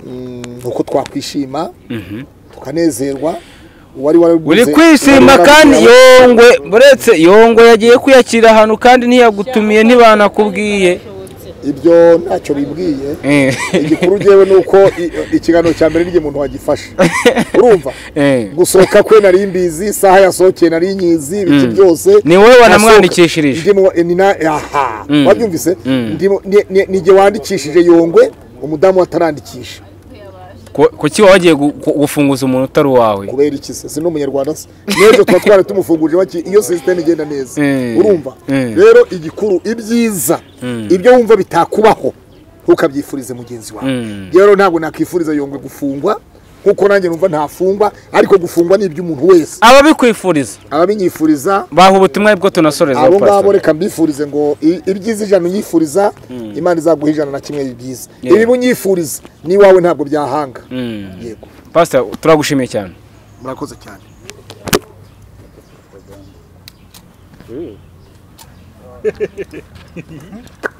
S2: mm, ni uko twakwishima tukanezerwa uwari warabuze
S3: uri kwishima kandi yongwe uretse yongwe yagiye kwiyakira ahantu kandi ntiyagutumiye ntibanakubwiye
S2: ibyo ntacyo bibwiye.
S3: Eh.
S2: igikuru ngewe ni uko ikiganiro cya mbere n'igihe umuntu wagifashe. Urumva?
S3: Eh.
S2: gusohoka kwe nari mbizi isaha yasohokeye nari nyizi ibiki byose.
S3: Ni wowe wanamwandikishirije.
S2: wabyumvise? Ndimo ni- jye wandikishije yongwe umudamu atarandikisha.
S3: Kuki waba wagiye gu- gu- gufunguza umuntu utari uwawe?
S2: Kubera iki se? Si n'umunyarwanda se? N'ejo tuba twari tumufungurije iyo sisiteme igenda neza.
S3: Mm.
S2: urumva?
S3: Mm.
S2: rero igikuru ibyiza. Ibyo wumva bitakubaho ntukabyifurize mugenzi wawe.
S3: Mm.
S2: rero ntabwo nakwifuriza yongwe gufungwa. Nk'uko nanjye numva ntafungwa ariko gufungwa ni iby'umuntu wese.
S3: Ababikwifuriza.
S2: Ababinyifuriza
S3: baha ubutumwa bwo tunasoreza
S2: abo ngabo reka mbifurize ngo ibyiza ijana unyifuriza imana izaguha ijana na kimwe byiza
S3: Yeah.
S2: ibibi unyifuriza n'iwawe ntabwo byahanga.
S3: Mm.
S2: yego.
S3: Pastor turagushimiye cyane.
S2: Murakoze cyane.